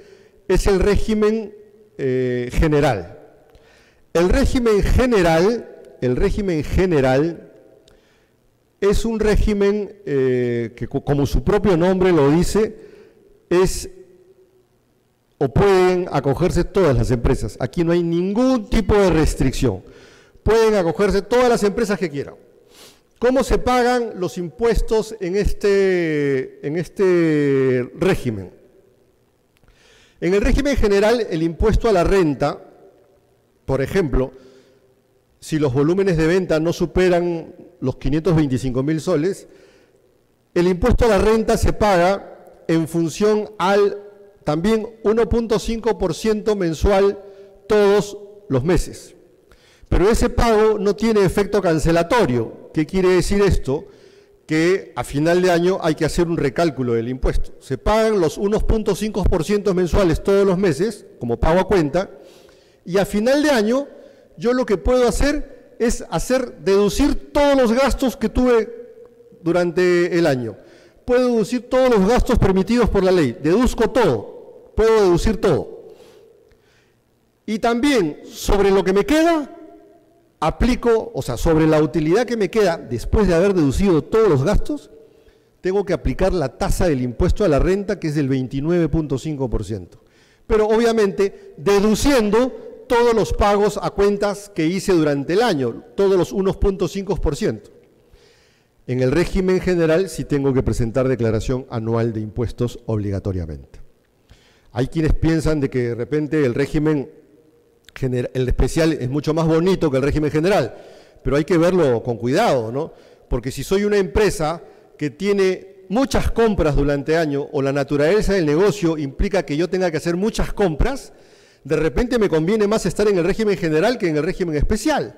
es el régimen eh, general. El régimen general, el régimen general es un régimen eh, que, como su propio nombre lo dice, es o pueden acogerse todas las empresas. Aquí no hay ningún tipo de restricción. Pueden acogerse todas las empresas que quieran. ¿Cómo se pagan los impuestos en este, en este régimen? En el régimen general, el impuesto a la renta, por ejemplo, si los volúmenes de venta no superan los 525 mil soles, el impuesto a la renta se paga en función al también 1.5% mensual todos los meses. pero ese pago no tiene efecto cancelatorio. ¿Qué quiere decir esto? Que a final de año hay que hacer un recálculo del impuesto. Se pagan los 1.5% mensuales todos los meses, como pago a cuenta, y a final de año yo lo que puedo hacer es hacer deducir todos los gastos que tuve durante el año. Puedo deducir todos los gastos permitidos por la ley. Deduzco todo. Puedo deducir todo. Y también sobre lo que me queda, aplico, o sea, sobre la utilidad que me queda después de haber deducido todos los gastos, tengo que aplicar la tasa del impuesto a la renta, que es del 29.5%. Pero obviamente deduciendo todos los pagos a cuentas que hice durante el año, todos los 1.5%. En el régimen general sí tengo que presentar declaración anual de impuestos obligatoriamente. Hay quienes piensan de que de repente el régimen el especial es mucho más bonito que el régimen general, pero hay que verlo con cuidado, ¿no? Porque si soy una empresa que tiene muchas compras durante año o la naturaleza del negocio implica que yo tenga que hacer muchas compras, de repente me conviene más estar en el régimen general que en el régimen especial,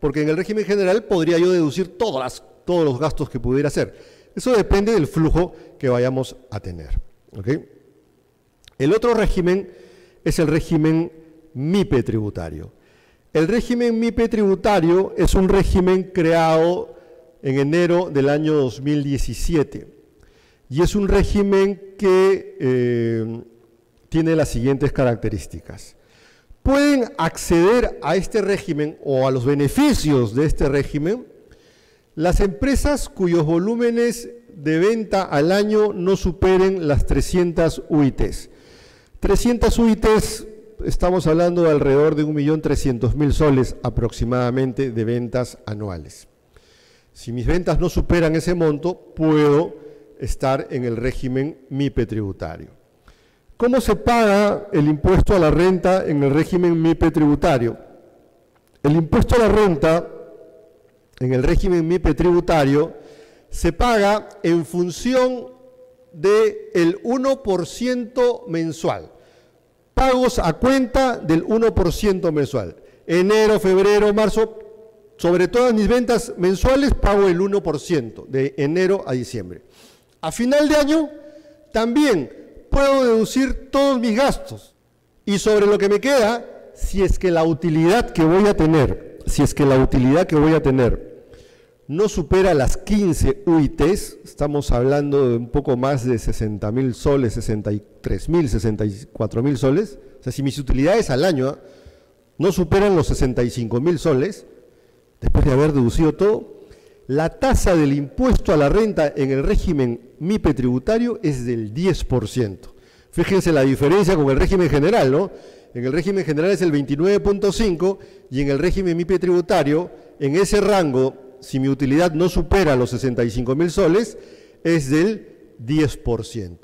porque en el régimen general podría yo deducir todas todos los gastos que pudiera hacer. Eso depende del flujo que vayamos a tener. El otro régimen es el régimen MIPE tributario. El régimen MIPE tributario es un régimen creado en enero del año 2017 y es un régimen que eh, tiene las siguientes características. Pueden acceder a este régimen o a los beneficios de este régimen las empresas cuyos volúmenes de venta al año no superen las 300 UITs. 300 UITs estamos hablando de alrededor de 1.300.000 soles aproximadamente de ventas anuales. Si mis ventas no superan ese monto, puedo estar en el régimen MIPE tributario. ¿Cómo se paga el impuesto a la renta en el régimen MIPE tributario? El impuesto a la renta en el régimen MIPE tributario se paga en función del 1% mensual pagos a cuenta del 1% mensual. Enero, febrero, marzo, sobre todas mis ventas mensuales pago el 1% de enero a diciembre. A final de año también puedo deducir todos mis gastos y sobre lo que me queda, si es que la utilidad que voy a tener, si es que la utilidad que voy a tener no supera las 15 UITs, estamos hablando de un poco más de 60 mil soles, 63 mil, 64 mil soles, o sea, si mis utilidades al año no superan los 65 mil soles, después de haber deducido todo, la tasa del impuesto a la renta en el régimen MIPE tributario es del 10%. Fíjense la diferencia con el régimen general, ¿no? En el régimen general es el 29.5 y en el régimen MIPE tributario, en ese rango si mi utilidad no supera los 65 mil soles, es del 10%.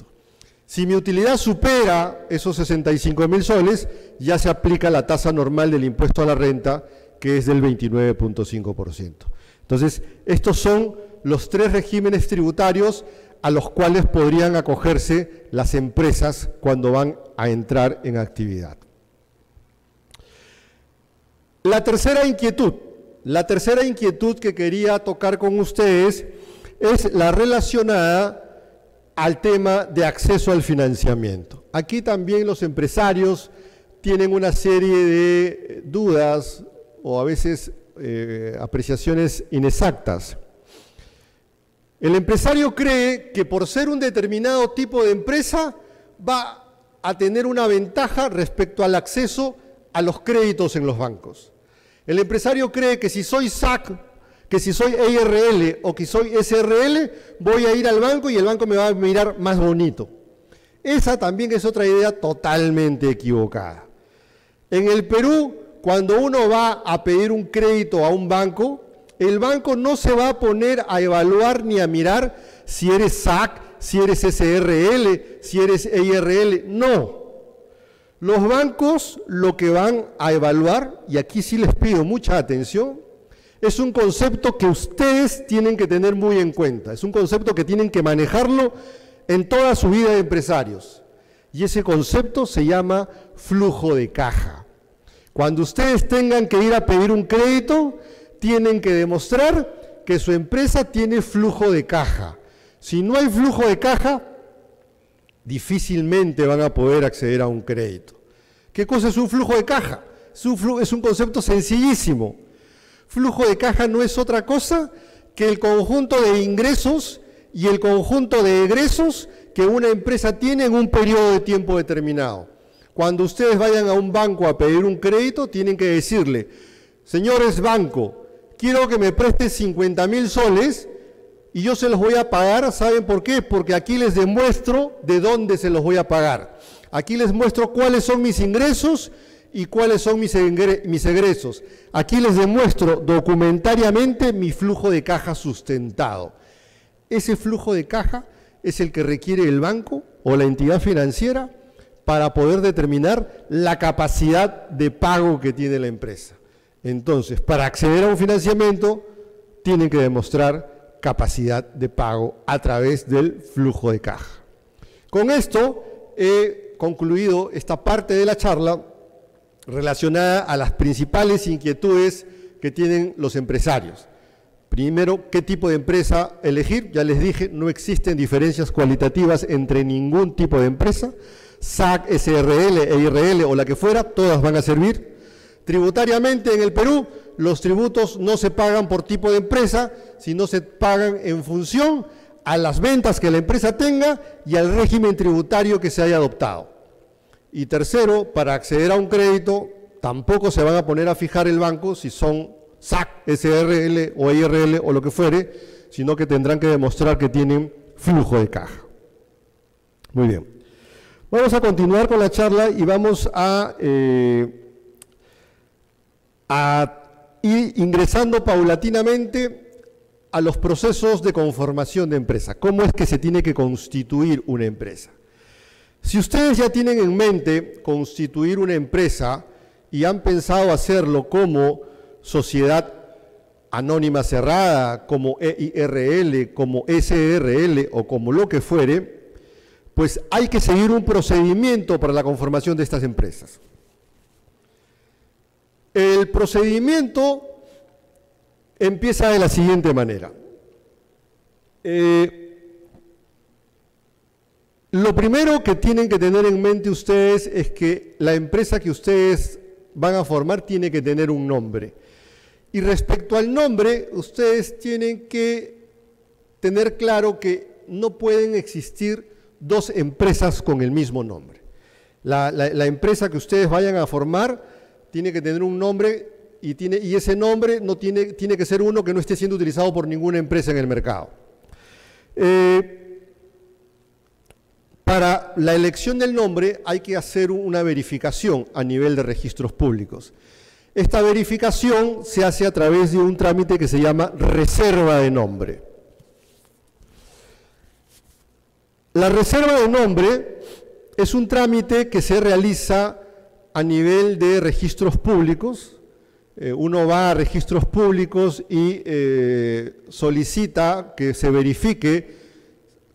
Si mi utilidad supera esos 65 mil soles, ya se aplica la tasa normal del impuesto a la renta, que es del 29.5%. Entonces, estos son los tres regímenes tributarios a los cuales podrían acogerse las empresas cuando van a entrar en actividad. La tercera inquietud la tercera inquietud que quería tocar con ustedes es la relacionada al tema de acceso al financiamiento. Aquí también los empresarios tienen una serie de dudas o a veces eh, apreciaciones inexactas. El empresario cree que por ser un determinado tipo de empresa va a tener una ventaja respecto al acceso a los créditos en los bancos. El empresario cree que si soy SAC, que si soy EIRL o que soy SRL, voy a ir al banco y el banco me va a mirar más bonito. Esa también es otra idea totalmente equivocada. En el Perú, cuando uno va a pedir un crédito a un banco, el banco no se va a poner a evaluar ni a mirar si eres SAC, si eres SRL, si eres EIRL. No. Los bancos lo que van a evaluar, y aquí sí les pido mucha atención, es un concepto que ustedes tienen que tener muy en cuenta, es un concepto que tienen que manejarlo en toda su vida de empresarios. Y ese concepto se llama flujo de caja. Cuando ustedes tengan que ir a pedir un crédito, tienen que demostrar que su empresa tiene flujo de caja. Si no hay flujo de caja, difícilmente van a poder acceder a un crédito. ¿Qué cosa es un flujo de caja? Es un, es un concepto sencillísimo. Flujo de caja no es otra cosa que el conjunto de ingresos y el conjunto de egresos que una empresa tiene en un periodo de tiempo determinado. Cuando ustedes vayan a un banco a pedir un crédito, tienen que decirle, señores banco, quiero que me preste 50 mil soles y yo se los voy a pagar, ¿saben por qué? Porque aquí les demuestro de dónde se los voy a pagar. Aquí les muestro cuáles son mis ingresos y cuáles son mis, egresos. Aquí les demuestro documentariamente mi flujo de caja sustentado. Ese flujo de caja es el que requiere el banco o la entidad financiera para poder determinar la capacidad de pago que tiene la empresa. Entonces, para acceder a un financiamiento, tienen que demostrar capacidad de pago a través del flujo de caja. Con esto he concluido esta parte de la charla relacionada a las principales inquietudes que tienen los empresarios. Primero, ¿qué tipo de empresa elegir? Ya les dije, no existen diferencias cualitativas entre ningún tipo de empresa. SAC, SRL, EIRL o la que fuera, todas van a servir. Tributariamente en el Perú, los tributos no se pagan por tipo de empresa, sino se pagan en función a las ventas que la empresa tenga y al régimen tributario que se haya adoptado. Y tercero, para acceder a un crédito, tampoco se van a poner a fijar el banco si son SAC, SRL o IRL o lo que fuere, sino que tendrán que demostrar que tienen flujo de caja. Muy bien. Vamos a continuar con la charla y vamos a, eh, a ir ingresando paulatinamente a los procesos de conformación de empresa. ¿Cómo es que se tiene que constituir una empresa? Si ustedes ya tienen en mente constituir una empresa y han pensado hacerlo como sociedad anónima cerrada, como EIRL, como SRL o como lo que fuere, pues hay que seguir un procedimiento para la conformación de estas empresas. El procedimiento empieza de la siguiente manera. Eh, lo primero que tienen que tener en mente ustedes es que la empresa que ustedes van a formar tiene que tener un nombre. Y respecto al nombre, ustedes tienen que tener claro que no pueden existir dos empresas con el mismo nombre. La, empresa que ustedes vayan a formar tiene que tener un nombre y, ese nombre no tiene, tiene que ser uno que no esté siendo utilizado por ninguna empresa en el mercado. Eh, para la elección del nombre hay que hacer una verificación a nivel de registros públicos. Esta verificación se hace a través de un trámite que se llama reserva de nombre. La reserva de nombre es un trámite que se realiza a nivel de registros públicos. Eh, uno va a registros públicos y eh, solicita que se verifique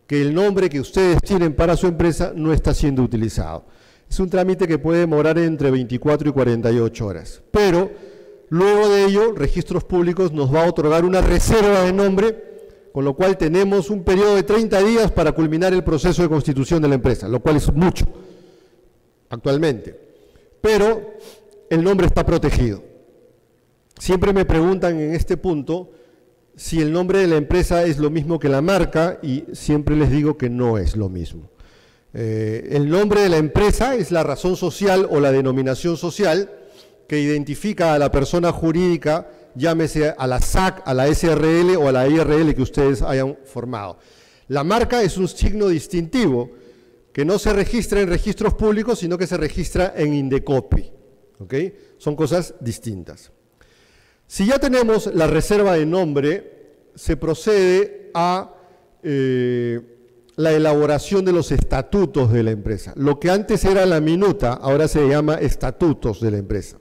que el nombre que ustedes tienen para su empresa no está siendo utilizado. Es un trámite que puede demorar entre 24 y 48 horas. Pero luego de ello, Registros Públicos nos va a otorgar una reserva de nombre, con lo cual tenemos un periodo de 30 días para culminar el proceso de constitución de la empresa, lo cual es mucho actualmente. Pero el nombre está protegido. Siempre me preguntan en este punto si el nombre de la empresa es lo mismo que la marca y siempre les digo que no es lo mismo. Eh, el nombre de la empresa es la razón social o la denominación social que identifica a la persona jurídica, llámese a la SAC, a la SRL o a la IRL que ustedes hayan formado. La marca es un signo distintivo que no se registra en registros públicos, sino que se registra en Indecopi. Son cosas distintas. Si ya tenemos la reserva de nombre, se procede a eh, la elaboración de los estatutos de la empresa. Lo que antes era la minuta, ahora se llama estatutos de la empresa.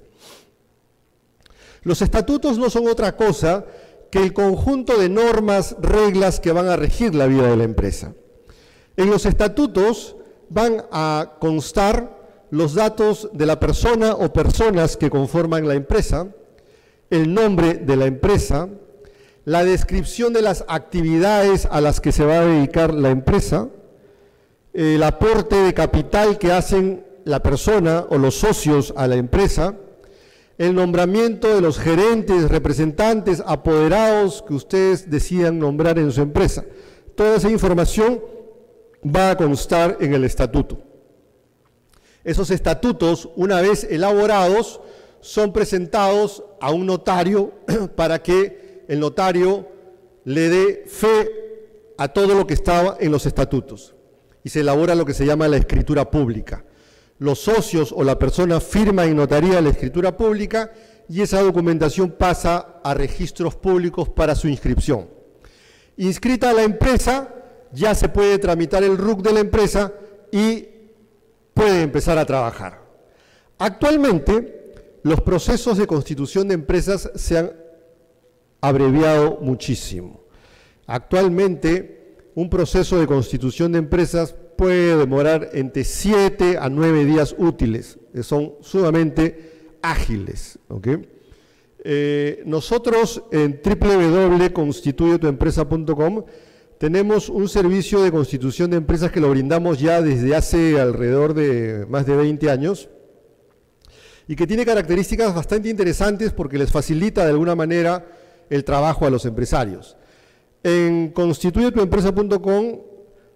Los estatutos no son otra cosa que el conjunto de normas, reglas que van a regir la vida de la empresa. En los estatutos van a constar los datos de la persona o personas que conforman la empresa, el nombre de la empresa, la descripción de las actividades a las que se va a dedicar la empresa, el aporte de capital que hacen la persona o los socios a la empresa, el nombramiento de los gerentes, representantes, apoderados que ustedes decidan nombrar en su empresa. Toda esa información va a constar en el estatuto. Esos estatutos, una vez elaborados, son presentados a un notario para que el notario le dé fe a todo lo que estaba en los estatutos. Y se elabora lo que se llama la escritura pública los socios o la persona firma en notaría la escritura pública y esa documentación pasa a registros públicos para su inscripción. Inscrita la empresa, ya se puede tramitar el RUC de la empresa y puede empezar a trabajar. Actualmente, los procesos de constitución de empresas se han abreviado muchísimo. Actualmente, un proceso de constitución de empresas puede demorar entre 7 a 9 días útiles, que son sumamente ágiles. Eh, nosotros en www.constituyetuempresa.com tenemos un servicio de constitución de empresas que lo brindamos ya desde hace alrededor de más de 20 años y que tiene características bastante interesantes porque les facilita de alguna manera el trabajo a los empresarios. En constituyetuempresa.com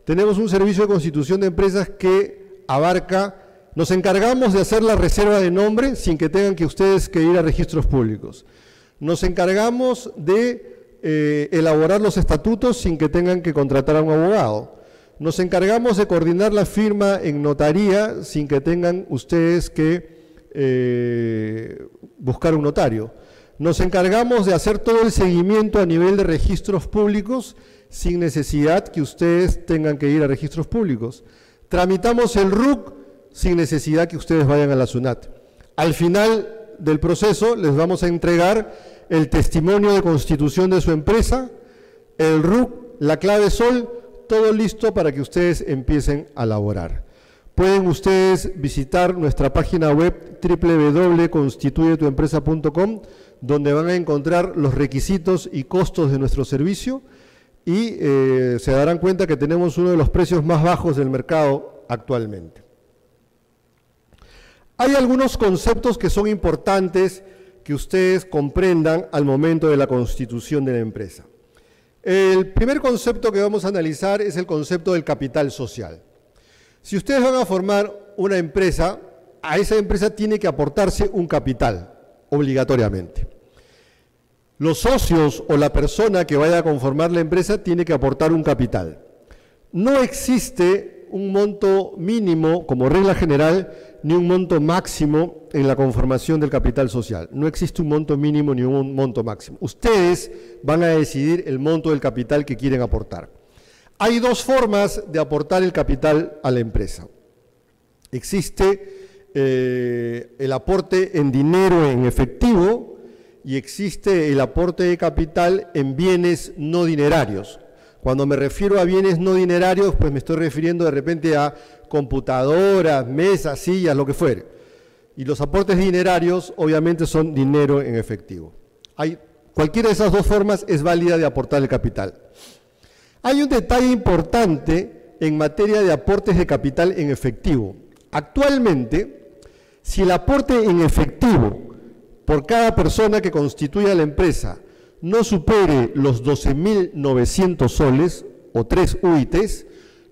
tenemos un servicio de constitución de empresas que abarca, nos encargamos de hacer la reserva de nombre sin que tengan que ustedes que ir a registros públicos. Nos encargamos de eh, elaborar los estatutos sin que tengan que contratar a un abogado. Nos encargamos de coordinar la firma en notaría sin que tengan ustedes que eh, buscar un notario. Nos encargamos de hacer todo el seguimiento a nivel de registros públicos sin necesidad que ustedes tengan que ir a registros públicos. Tramitamos el RUC sin necesidad que ustedes vayan a la SUNAT. Al final del proceso les vamos a entregar el testimonio de constitución de su empresa, el RUC, la clave SOL, todo listo para que ustedes empiecen a laborar. Pueden ustedes visitar nuestra página web www.constituyetuempresa.com donde van a encontrar los requisitos y costos de nuestro servicio y eh, se darán cuenta que tenemos uno de los precios más bajos del mercado actualmente. Hay algunos conceptos que son importantes que ustedes comprendan al momento de la constitución de la empresa. El primer concepto que vamos a analizar es el concepto del capital social. Si ustedes van a formar una empresa, a esa empresa tiene que aportarse un capital, obligatoriamente. Los socios o la persona que vaya a conformar la empresa tiene que aportar un capital. No existe un monto mínimo como regla general ni un monto máximo en la conformación del capital social. No existe un monto mínimo ni un monto máximo. Ustedes van a decidir el monto del capital que quieren aportar. Hay dos formas de aportar el capital a la empresa. Existe eh, el aporte en dinero en efectivo, y existe el aporte de capital en bienes no dinerarios. Cuando me refiero a bienes no dinerarios, pues me estoy refiriendo de repente a computadoras, mesas, sillas, lo que fuere. Y los aportes dinerarios obviamente son dinero en efectivo. Hay, cualquiera de esas dos formas es válida de aportar el capital. Hay un detalle importante en materia de aportes de capital en efectivo. Actualmente, si el aporte en efectivo por cada persona que constituya la empresa no supere los 12.900 soles o 3 UITs,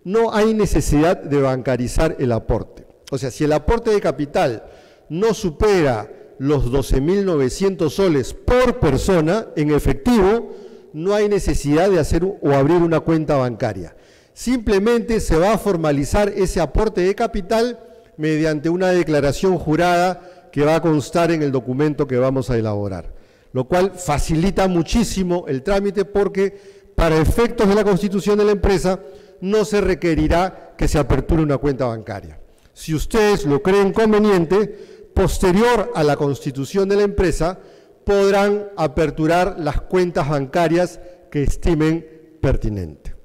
no hay necesidad de bancarizar el aporte. O sea, si el aporte de capital no supera los 12.900 soles por persona en efectivo, no hay necesidad de hacer o abrir una cuenta bancaria. Simplemente se va a formalizar ese aporte de capital mediante una declaración jurada que va a constar en el documento que vamos a elaborar, lo cual facilita muchísimo el trámite porque para efectos de la constitución de la empresa no se requerirá que se aperture una cuenta bancaria. Si ustedes lo creen conveniente, posterior a la constitución de la empresa, podrán aperturar las cuentas bancarias que estimen pertinente.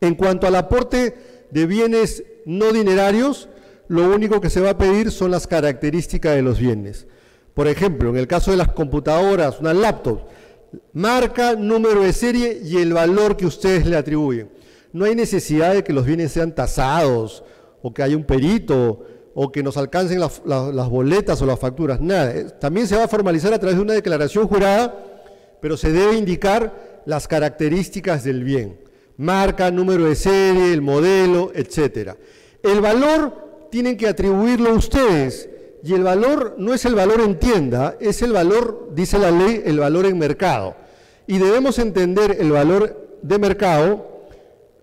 En cuanto al aporte de bienes no dinerarios, lo único que se va a pedir son las características de los bienes. Por ejemplo, en el caso de las computadoras, una laptop, marca, número de serie y el valor que ustedes le atribuyen. No hay necesidad de que los bienes sean tasados o que haya un perito o que nos alcancen las boletas o las facturas, nada. También se va a formalizar a través de una declaración jurada, pero se debe indicar las características del bien, marca, número de serie, el modelo, etcétera. El valor tienen que atribuirlo ustedes y el valor no es el valor en tienda, es el valor, dice la ley, el valor en mercado. Y debemos entender el valor de mercado,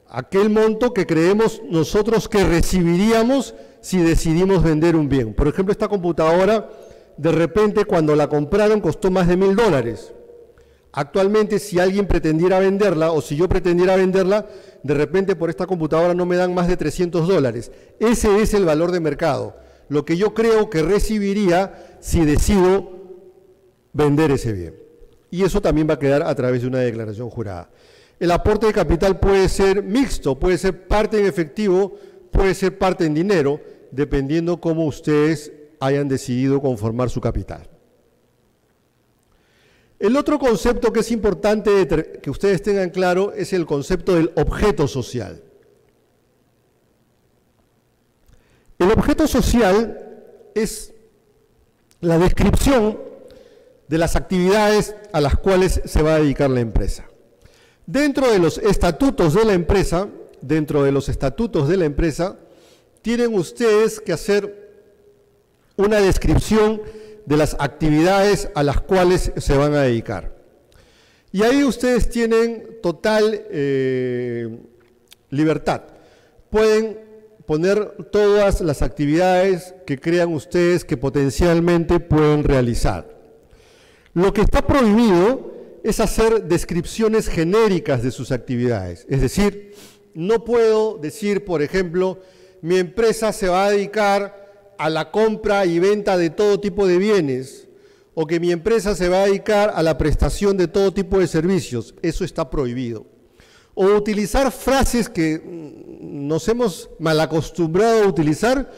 aquel monto que creemos nosotros que recibiríamos si decidimos vender un bien. Por ejemplo, esta computadora, de repente cuando la compraron costó más de mil dólares. Actualmente, si alguien pretendiera venderla o si yo pretendiera venderla, de repente por esta computadora no me dan más de 300 dólares. Ese es el valor de mercado, lo que yo creo que recibiría si decido vender ese bien. Y eso también va a quedar a través de una declaración jurada. El aporte de capital puede ser mixto, puede ser parte en efectivo, puede ser parte en dinero, dependiendo cómo ustedes hayan decidido conformar su capital. El otro concepto que es importante que ustedes tengan claro es el concepto del objeto social. El objeto social es la descripción de las actividades a las cuales se va a dedicar la empresa. Dentro de los estatutos de la empresa dentro de los estatutos de la empresa, tienen ustedes que hacer una descripción de las actividades a las cuales se van a dedicar. Y ahí ustedes tienen total eh, libertad. Pueden poner todas las actividades que crean ustedes que potencialmente pueden realizar. Lo que está prohibido es hacer descripciones genéricas de sus actividades, es decir, no puedo decir, por ejemplo, mi empresa se va a dedicar a la compra y venta de todo tipo de bienes o que mi empresa se va a dedicar a la prestación de todo tipo de servicios. Eso está prohibido. O utilizar frases que mm, nos hemos malacostumbrado a utilizar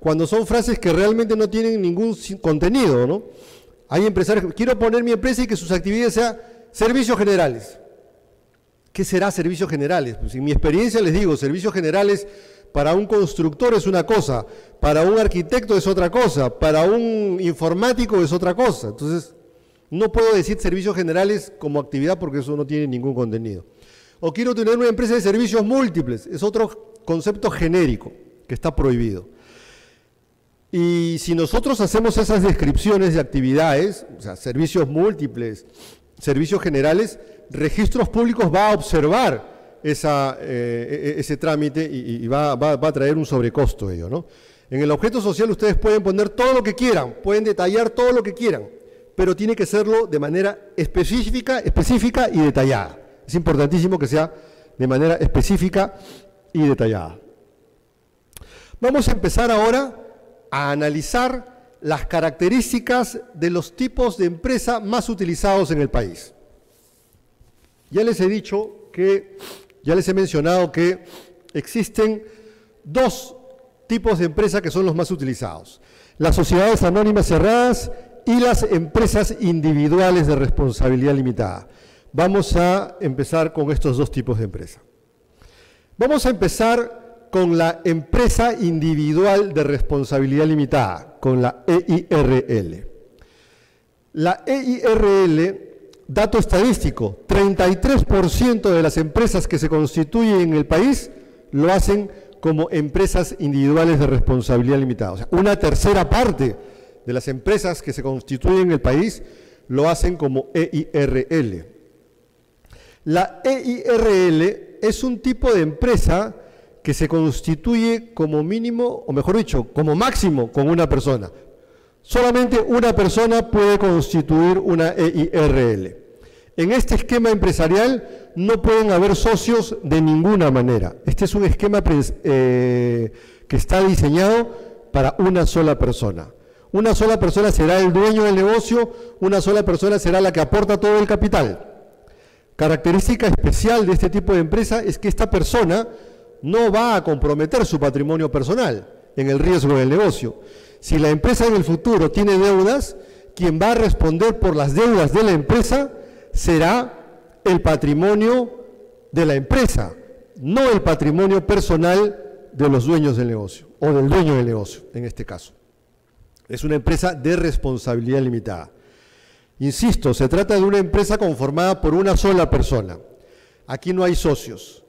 cuando son frases que realmente no tienen ningún contenido. ¿no? Hay empresarios, quiero poner mi empresa y que sus actividades sean servicios generales. ¿Qué será servicios generales? Pues en mi experiencia les digo, servicios generales para un constructor es una cosa, para un arquitecto es otra cosa, para un informático es otra cosa. Entonces, no puedo decir servicios generales como actividad porque eso no tiene ningún contenido. O quiero tener una empresa de servicios múltiples, es otro concepto genérico que está prohibido. Y si nosotros hacemos esas descripciones de actividades, o sea, servicios múltiples, servicios generales, registros públicos va a observar eh, e, e, ese trámite y, va, a traer un sobrecosto ello. ¿no? En el objeto social ustedes pueden poner todo lo que quieran, pueden detallar todo lo que quieran, pero tiene que serlo de manera específica, específica y detallada. Es importantísimo que sea de manera específica y detallada. Vamos a empezar ahora a analizar las características de los tipos de empresa más utilizados en el país. Ya les he dicho que, ya les he mencionado que existen dos tipos de empresas que son los más utilizados. Las sociedades anónimas cerradas y las empresas individuales de responsabilidad limitada. Vamos a empezar con estos dos tipos de empresas. Vamos a empezar con la empresa individual de responsabilidad limitada, con la EIRL. La EIRL Dato estadístico, 33% de las empresas que se constituyen en el país lo hacen como empresas individuales de responsabilidad limitada. O sea, una tercera parte de las empresas que se constituyen en el país lo hacen como EIRL. La EIRL es un tipo de empresa que se constituye como mínimo, o mejor dicho, como máximo con una persona. Solamente una persona puede constituir una EIRL. En este esquema empresarial no pueden haber socios de ninguna manera. Este es un esquema eh, que está diseñado para una sola persona. Una sola persona será el dueño del negocio, una sola persona será la que aporta todo el capital. Característica especial de este tipo de empresa es que esta persona no va a comprometer su patrimonio personal en el riesgo del negocio. Si la empresa en el futuro tiene deudas, quien va a responder por las deudas de la empresa será el patrimonio de la empresa, no el patrimonio personal de los dueños del negocio o del dueño del negocio, en este caso. Es una empresa de responsabilidad limitada. Insisto, se trata de una empresa conformada por una sola persona. Aquí no hay socios.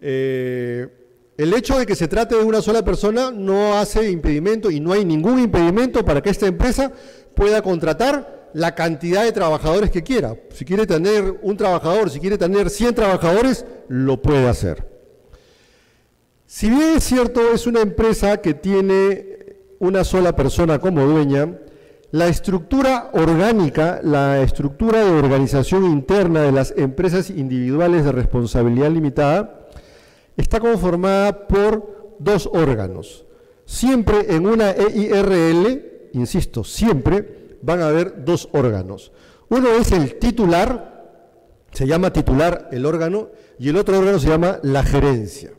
Eh, el hecho de que se trate de una sola persona no hace impedimento y no hay ningún impedimento para que esta empresa pueda contratar la cantidad de trabajadores que quiera. Si quiere tener un trabajador, si quiere tener 100 trabajadores, lo puede hacer. Si bien es cierto, es una empresa que tiene una sola persona como dueña, la estructura orgánica, la estructura de organización interna de las empresas individuales de responsabilidad limitada está conformada por dos órganos. Siempre en una EIRL, insisto, siempre van a haber dos órganos. Uno es el titular, se llama titular el órgano, y el otro órgano se llama la gerencia.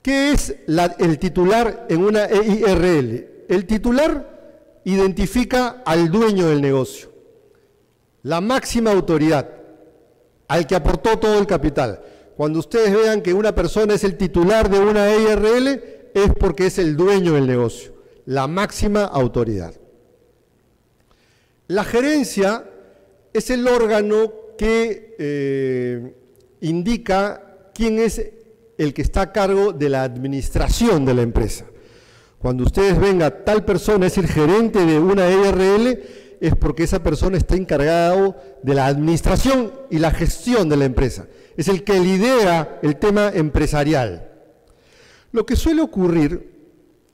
¿Qué es el titular en una EIRL? El titular identifica al dueño del negocio, la máxima autoridad, al que aportó todo el capital. Cuando ustedes vean que una persona es el titular de una EIRL, es porque es el dueño del negocio, la máxima autoridad. La gerencia es el órgano que eh, indica quién es el que está a cargo de la administración de la empresa. Cuando ustedes venga, tal persona es el gerente de una ERL, es porque esa persona está encargado de la administración y la gestión de la empresa. Es el que lidera el tema empresarial. Lo que suele ocurrir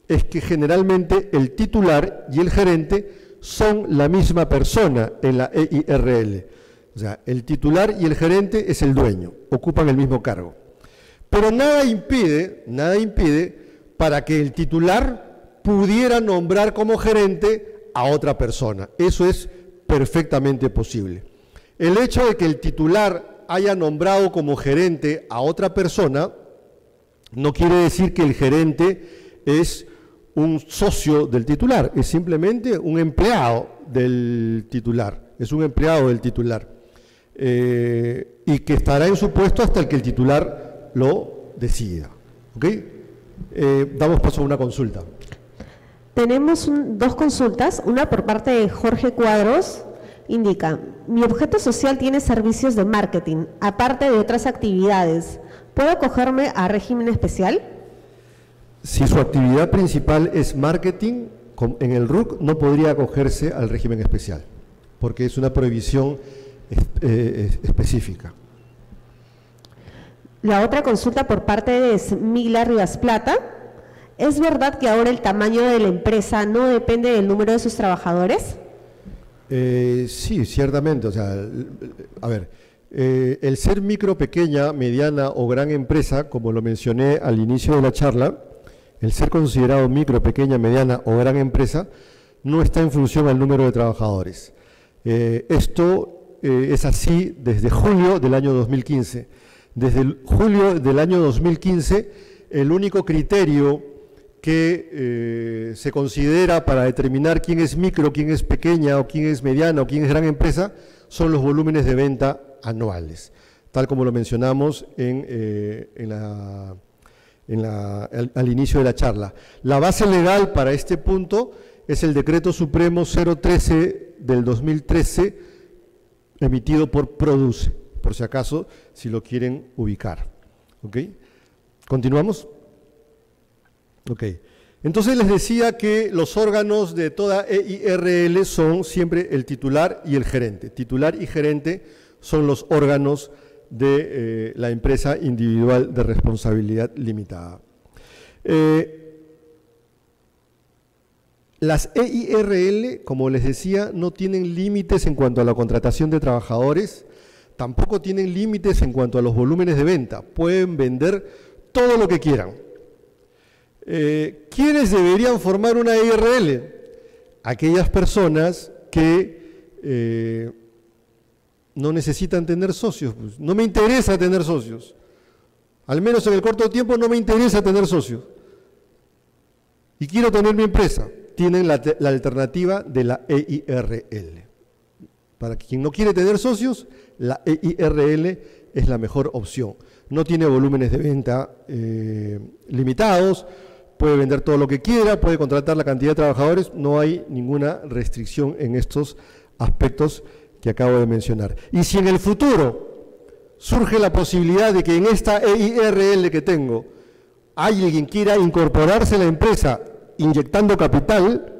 es que generalmente el titular y el gerente son la misma persona en la EIRL. O sea, el titular y el gerente es el dueño, ocupan el mismo cargo. Pero nada impide, nada impide para que el titular pudiera nombrar como gerente a otra persona. Eso es perfectamente posible. El hecho de que el titular haya nombrado como gerente a otra persona no quiere decir que el gerente es un socio del titular, es simplemente un empleado del titular, es un empleado del titular, eh, y que estará en su puesto hasta el que el titular lo decida. ¿Ok? Eh, damos paso a una consulta. Tenemos dos consultas, una por parte de Jorge Cuadros, indica, mi objeto social tiene servicios de marketing, aparte de otras actividades. ¿Puedo acogerme a régimen especial? Si su actividad principal es marketing, en el RUC no podría acogerse al régimen especial, porque es una prohibición eh, específica. La otra consulta por parte de Mila Rivas Plata. ¿Es verdad que ahora el tamaño de la empresa no depende del número de sus trabajadores? Eh, sí, ciertamente. O sea, a ver, eh, el ser micro, pequeña, mediana o gran empresa, como lo mencioné al inicio de la charla, el ser considerado micro, pequeña, mediana o gran empresa no está en función al número de trabajadores. Eh, esto es así desde julio del año 2015 desde julio del año 2015, el único criterio que eh, se considera para determinar quién es micro, quién es pequeña o quién es mediana o quién es gran empresa son los volúmenes de venta anuales, tal como lo mencionamos en, eh, al, inicio de la charla. La base legal para este punto es el Decreto Supremo 013 del 2013 emitido por Produce por si acaso, si lo quieren ubicar. ¿Ok? ¿Continuamos? Ok. Entonces les decía que los órganos de toda EIRL son siempre el titular y el gerente. Titular y gerente son los órganos de eh, la empresa individual de responsabilidad limitada. Eh, las EIRL, como les decía, no tienen límites en cuanto a la contratación de trabajadores tampoco tienen límites en cuanto a los volúmenes de venta, pueden vender todo lo que quieran. Eh, ¿Quiénes deberían formar una IRL? Aquellas personas que eh, no necesitan tener socios. Pues, no me interesa tener socios. Al menos en el corto tiempo no me interesa tener socios. y quiero tener mi empresa, tienen la, alternativa de la EIRL. Para quien no quiere tener socios, la EIRL es la mejor opción. No tiene volúmenes de venta eh, limitados, puede vender todo lo que quiera, puede contratar la cantidad de trabajadores, no hay ninguna restricción en estos aspectos que acabo de mencionar. Y si en el futuro surge la posibilidad de que en esta EIRL que tengo alguien quiera incorporarse a la empresa inyectando capital,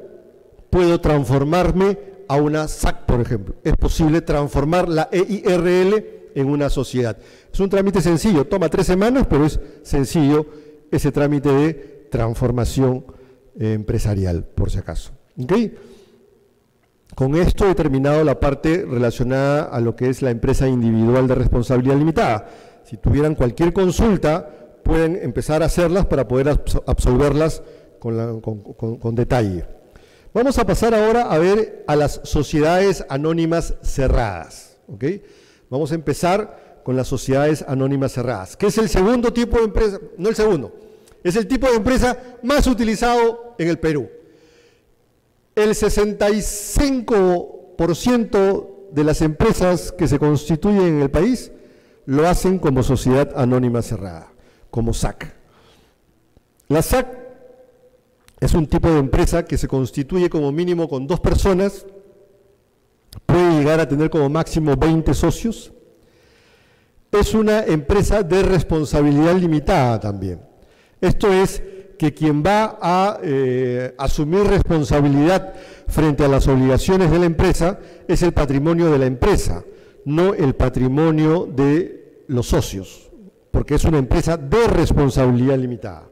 puedo transformarme a una SAC, por ejemplo. Es posible transformar la EIRL en una sociedad. Es un trámite sencillo, toma tres semanas, pero es sencillo ese trámite de transformación eh, empresarial, por si acaso. Con esto he terminado la parte relacionada a lo que es la empresa individual de responsabilidad limitada. Si tuvieran cualquier consulta, pueden empezar a hacerlas para poder absolverlas con, detalle. Vamos a pasar ahora a ver a las sociedades anónimas cerradas. Vamos a empezar con las sociedades anónimas cerradas, que es el segundo tipo de empresa, no el segundo, es el tipo de empresa más utilizado en el Perú. El 65% de las empresas que se constituyen en el país lo hacen como sociedad anónima cerrada, como SAC. La SAC es un tipo de empresa que se constituye como mínimo con dos personas, puede llegar a tener como máximo 20 socios. Es una empresa de responsabilidad limitada también. Esto es que quien va a eh, asumir responsabilidad frente a las obligaciones de la empresa es el patrimonio de la empresa, no el patrimonio de los socios, porque es una empresa de responsabilidad limitada.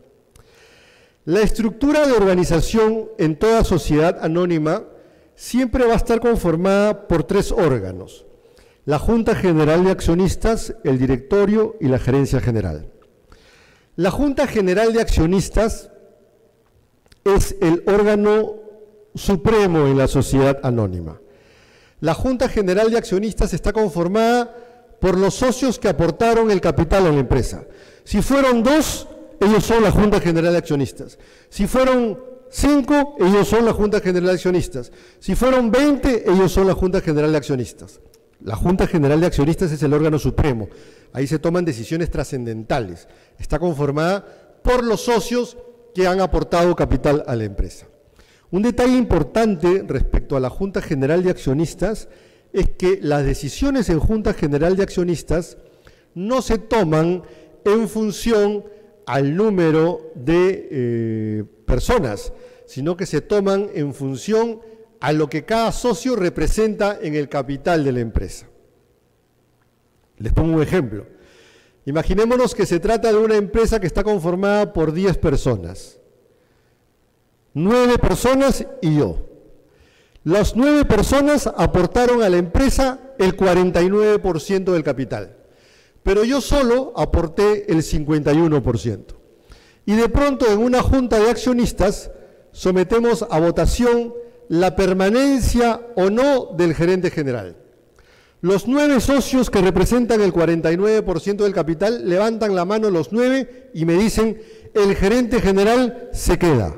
La estructura de organización en toda sociedad anónima siempre va a estar conformada por tres órganos. La Junta General de Accionistas, el Directorio y la Gerencia General. La Junta General de Accionistas es el órgano supremo en la sociedad anónima. La Junta General de Accionistas está conformada por los socios que aportaron el capital a la empresa. Si fueron dos, ellos son la Junta General de Accionistas. Si fueron cinco, ellos son la Junta General de Accionistas. Si fueron 20, ellos son la Junta General de Accionistas. La Junta General de Accionistas es el órgano supremo. Ahí se toman decisiones trascendentales. Está conformada por los socios que han aportado capital a la empresa. Un detalle importante respecto a la Junta General de Accionistas es que las decisiones en Junta General de Accionistas no se toman en función al número de eh, personas, sino que se toman en función a lo que cada socio representa en el capital de la empresa. Les pongo un ejemplo. Imaginémonos que se trata de una empresa que está conformada por 10 personas. 9 personas y yo. Las 9 personas aportaron a la empresa el 49% del capital pero yo solo aporté el 51%. Y de pronto en una junta de accionistas sometemos a votación la permanencia o no del gerente general. Los nueve socios que representan el 49% del capital levantan la mano los nueve y me dicen, el gerente general se queda.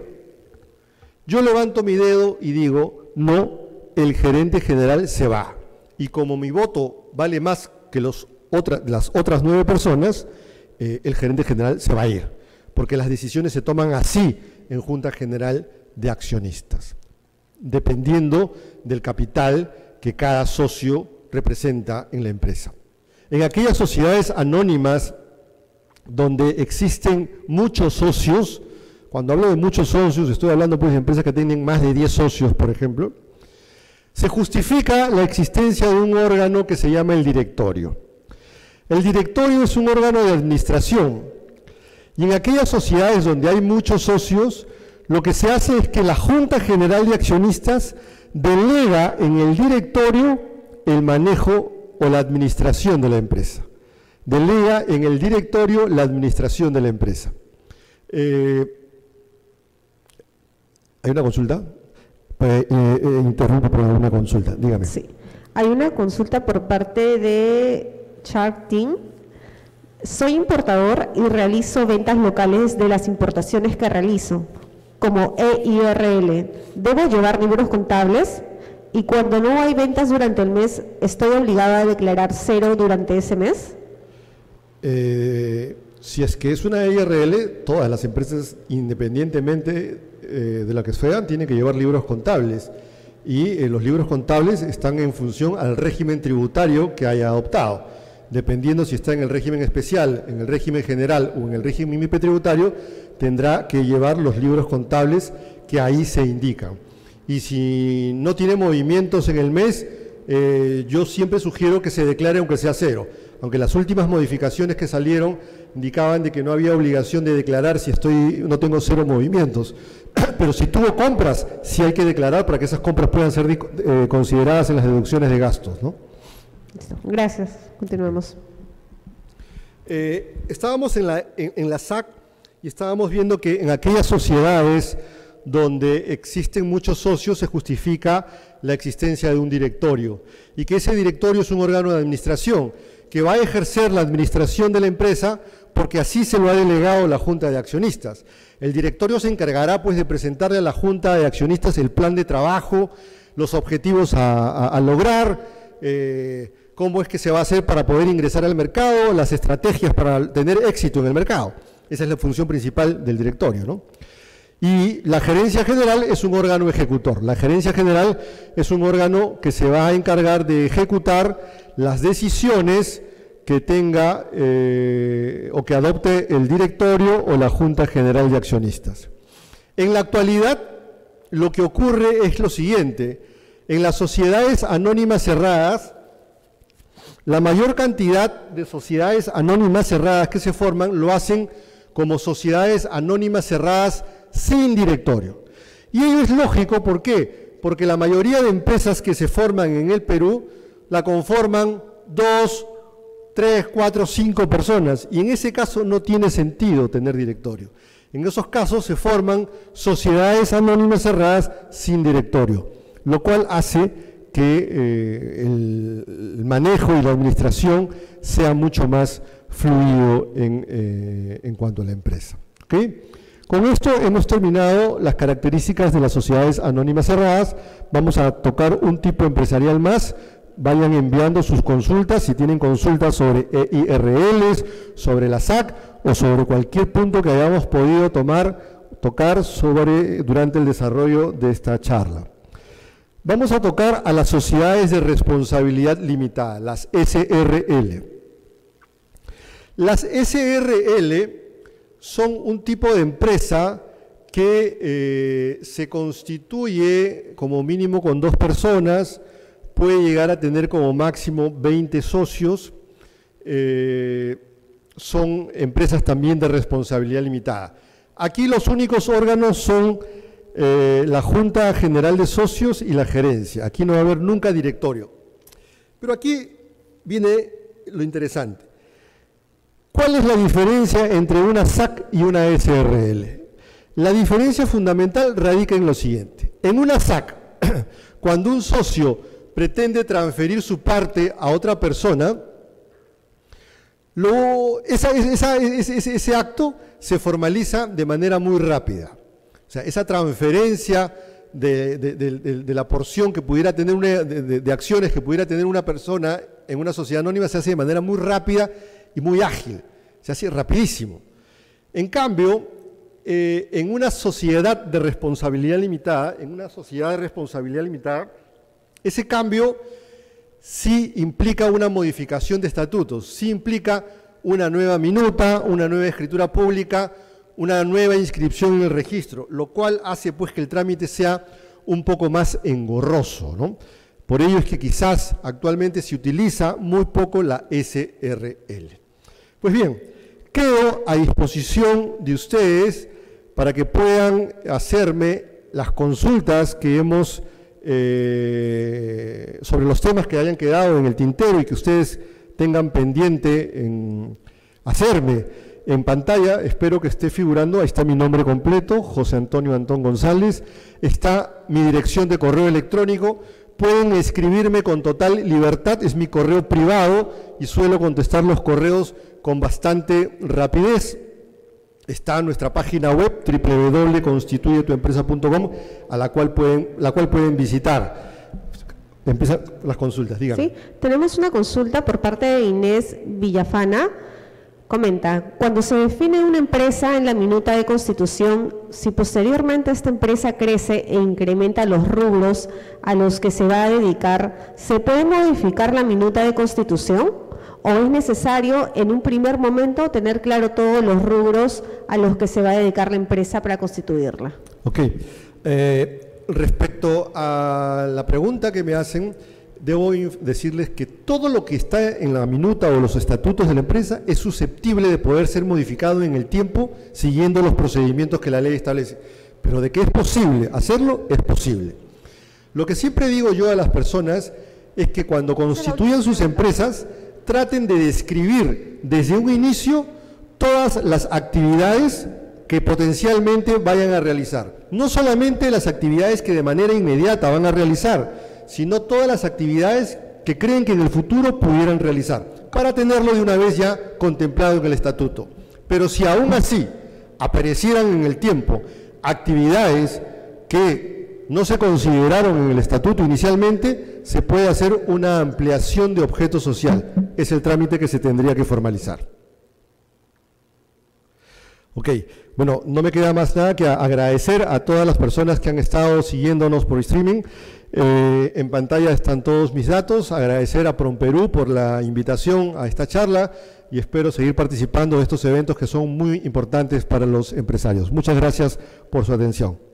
Yo levanto mi dedo y digo, no, el gerente general se va. Y como mi voto vale más que las otras nueve personas, eh, el gerente general se va a ir, porque las decisiones se toman así en Junta General de Accionistas, dependiendo del capital que cada socio representa en la empresa. En aquellas sociedades anónimas donde existen muchos socios, cuando hablo de muchos socios, estoy hablando pues de empresas que tienen más de 10 socios, por ejemplo, se justifica la existencia de un órgano que se llama el directorio. El directorio es un órgano de administración y en aquellas sociedades donde hay muchos socios, lo que se hace es que la Junta General de Accionistas delega en el directorio el manejo o la administración de la empresa. Delega en el directorio la administración de la empresa. Eh, ¿Hay una consulta? Eh, eh, interrumpo por una consulta, dígame. Sí, hay una consulta por parte de Shark Team. Soy importador y realizo ventas locales de las importaciones que realizo. Como EIRL, ¿debo llevar libros contables? Y cuando no hay ventas durante el mes, ¿estoy obligada a declarar cero durante ese mes? Eh, si es que es una EIRL, todas las empresas, independientemente eh, de la que sean, tienen que llevar libros contables. Y eh, los libros contables están en función al régimen tributario que haya adoptado. Dependiendo si está en el régimen especial, en el régimen general o en el régimen tributario, tendrá que llevar los libros contables que ahí se indican. Y si no tiene movimientos en el mes, eh, yo siempre sugiero que se declare aunque sea cero. Aunque las últimas modificaciones que salieron indicaban de que no había obligación de declarar si estoy, no tengo cero movimientos. Pero si tuvo compras, sí hay que declarar para que esas compras puedan ser eh, consideradas en las deducciones de gastos. ¿no? Gracias. Continuemos. Eh, estábamos en la, en la SAC y estábamos viendo que en aquellas sociedades donde existen muchos socios se justifica la existencia de un directorio y que ese directorio es un órgano de administración que va a ejercer la administración de la empresa porque así se lo ha delegado la Junta de Accionistas. El directorio se encargará pues de presentarle a la Junta de Accionistas el plan de trabajo, los objetivos a, lograr, eh, cómo es que se va a hacer para poder ingresar al mercado, las estrategias para tener éxito en el mercado. Esa es la función principal del directorio. ¿no? Y la gerencia general es un órgano ejecutor. La gerencia general es un órgano que se va a encargar de ejecutar las decisiones que tenga eh, o que adopte el directorio o la Junta General de Accionistas. En la actualidad, lo que ocurre es lo siguiente. En las sociedades anónimas cerradas, la mayor cantidad de sociedades anónimas cerradas que se forman lo hacen como sociedades anónimas cerradas sin directorio. Y ello es lógico, ¿por qué? Porque la mayoría de empresas que se forman en el Perú la conforman dos, tres, cuatro, cinco personas, y en ese caso no tiene sentido tener directorio. En esos casos se forman sociedades anónimas cerradas sin directorio, lo cual hace que eh, el, manejo y la administración sea mucho más fluido en, eh, en cuanto a la empresa. Con esto hemos terminado las características de las sociedades anónimas cerradas. Vamos a tocar un tipo empresarial más. Vayan enviando sus consultas, si tienen consultas sobre EIRLs, sobre la SAC o sobre cualquier punto que hayamos podido tomar, tocar sobre, durante el desarrollo de esta charla. Vamos a tocar a las sociedades de responsabilidad limitada, las SRL. Las SRL son un tipo de empresa que eh, se constituye como mínimo con dos personas, puede llegar a tener como máximo 20 socios, eh, son empresas también de responsabilidad limitada. Aquí los únicos órganos son eh, la Junta General de Socios y la gerencia. Aquí no va a haber nunca directorio. Pero aquí viene lo interesante. ¿Cuál es la diferencia entre una SAC y una SRL? La diferencia fundamental radica en lo siguiente. En una SAC, cuando un socio pretende transferir su parte a otra persona, ese acto se formaliza de manera muy rápida. O sea, esa transferencia de, la porción que pudiera tener una, de acciones que pudiera tener una persona en una sociedad anónima se hace de manera muy rápida y muy ágil, se hace rapidísimo. En cambio, eh, en una sociedad de responsabilidad limitada, en una sociedad de responsabilidad limitada, ese cambio sí implica una modificación de estatutos, sí implica una nueva minuta, una nueva escritura pública, una nueva inscripción en el registro, lo cual hace pues que el trámite sea un poco más engorroso. ¿no? Por ello es que quizás actualmente se utiliza muy poco la SRL. Pues bien, quedo a disposición de ustedes para que puedan hacerme las consultas que hemos eh, sobre los temas que hayan quedado en el tintero y que ustedes tengan pendiente en hacerme. En pantalla espero que esté figurando, ahí está mi nombre completo, José Antonio Antón González, está mi dirección de correo electrónico, pueden escribirme con total libertad, es mi correo privado y suelo contestar los correos con bastante rapidez. está nuestra página web www.constituyetuempresa.com a la cual pueden, la cual pueden visitar. Empiezan las consultas, díganme. Sí, tenemos una consulta por parte de Inés Villafana. Comenta, cuando se define una empresa en la minuta de constitución, si posteriormente esta empresa crece e incrementa los rubros a los que se va a dedicar, ¿se puede modificar la minuta de constitución? ¿O es necesario en un primer momento tener claro todos los rubros a los que se va a dedicar la empresa para constituirla? Ok. Eh, respecto a la pregunta que me hacen, debo decirles que todo lo que está en la minuta o los estatutos de la empresa es susceptible de poder ser modificado en el tiempo siguiendo los procedimientos que la ley establece. Pero de que es posible hacerlo, es posible. Lo que siempre digo yo a las personas es que cuando constituyan sus empresas, traten de describir desde un inicio todas las actividades que potencialmente vayan a realizar. No solamente las actividades que de manera inmediata van a realizar, sino todas las actividades que creen que en el futuro pudieran realizar, para tenerlo de una vez ya contemplado en el estatuto. Pero si aún así aparecieran en el tiempo actividades que no se consideraron en el estatuto inicialmente, se puede hacer una ampliación de objeto social. Es el trámite que se tendría que formalizar. Ok, bueno, no me queda más nada que agradecer a todas las personas que han estado siguiéndonos por streaming. Eh, en pantalla están todos mis datos. Agradecer a Promperú por la invitación a esta charla y espero seguir participando de estos eventos que son muy importantes para los empresarios. Muchas gracias por su atención.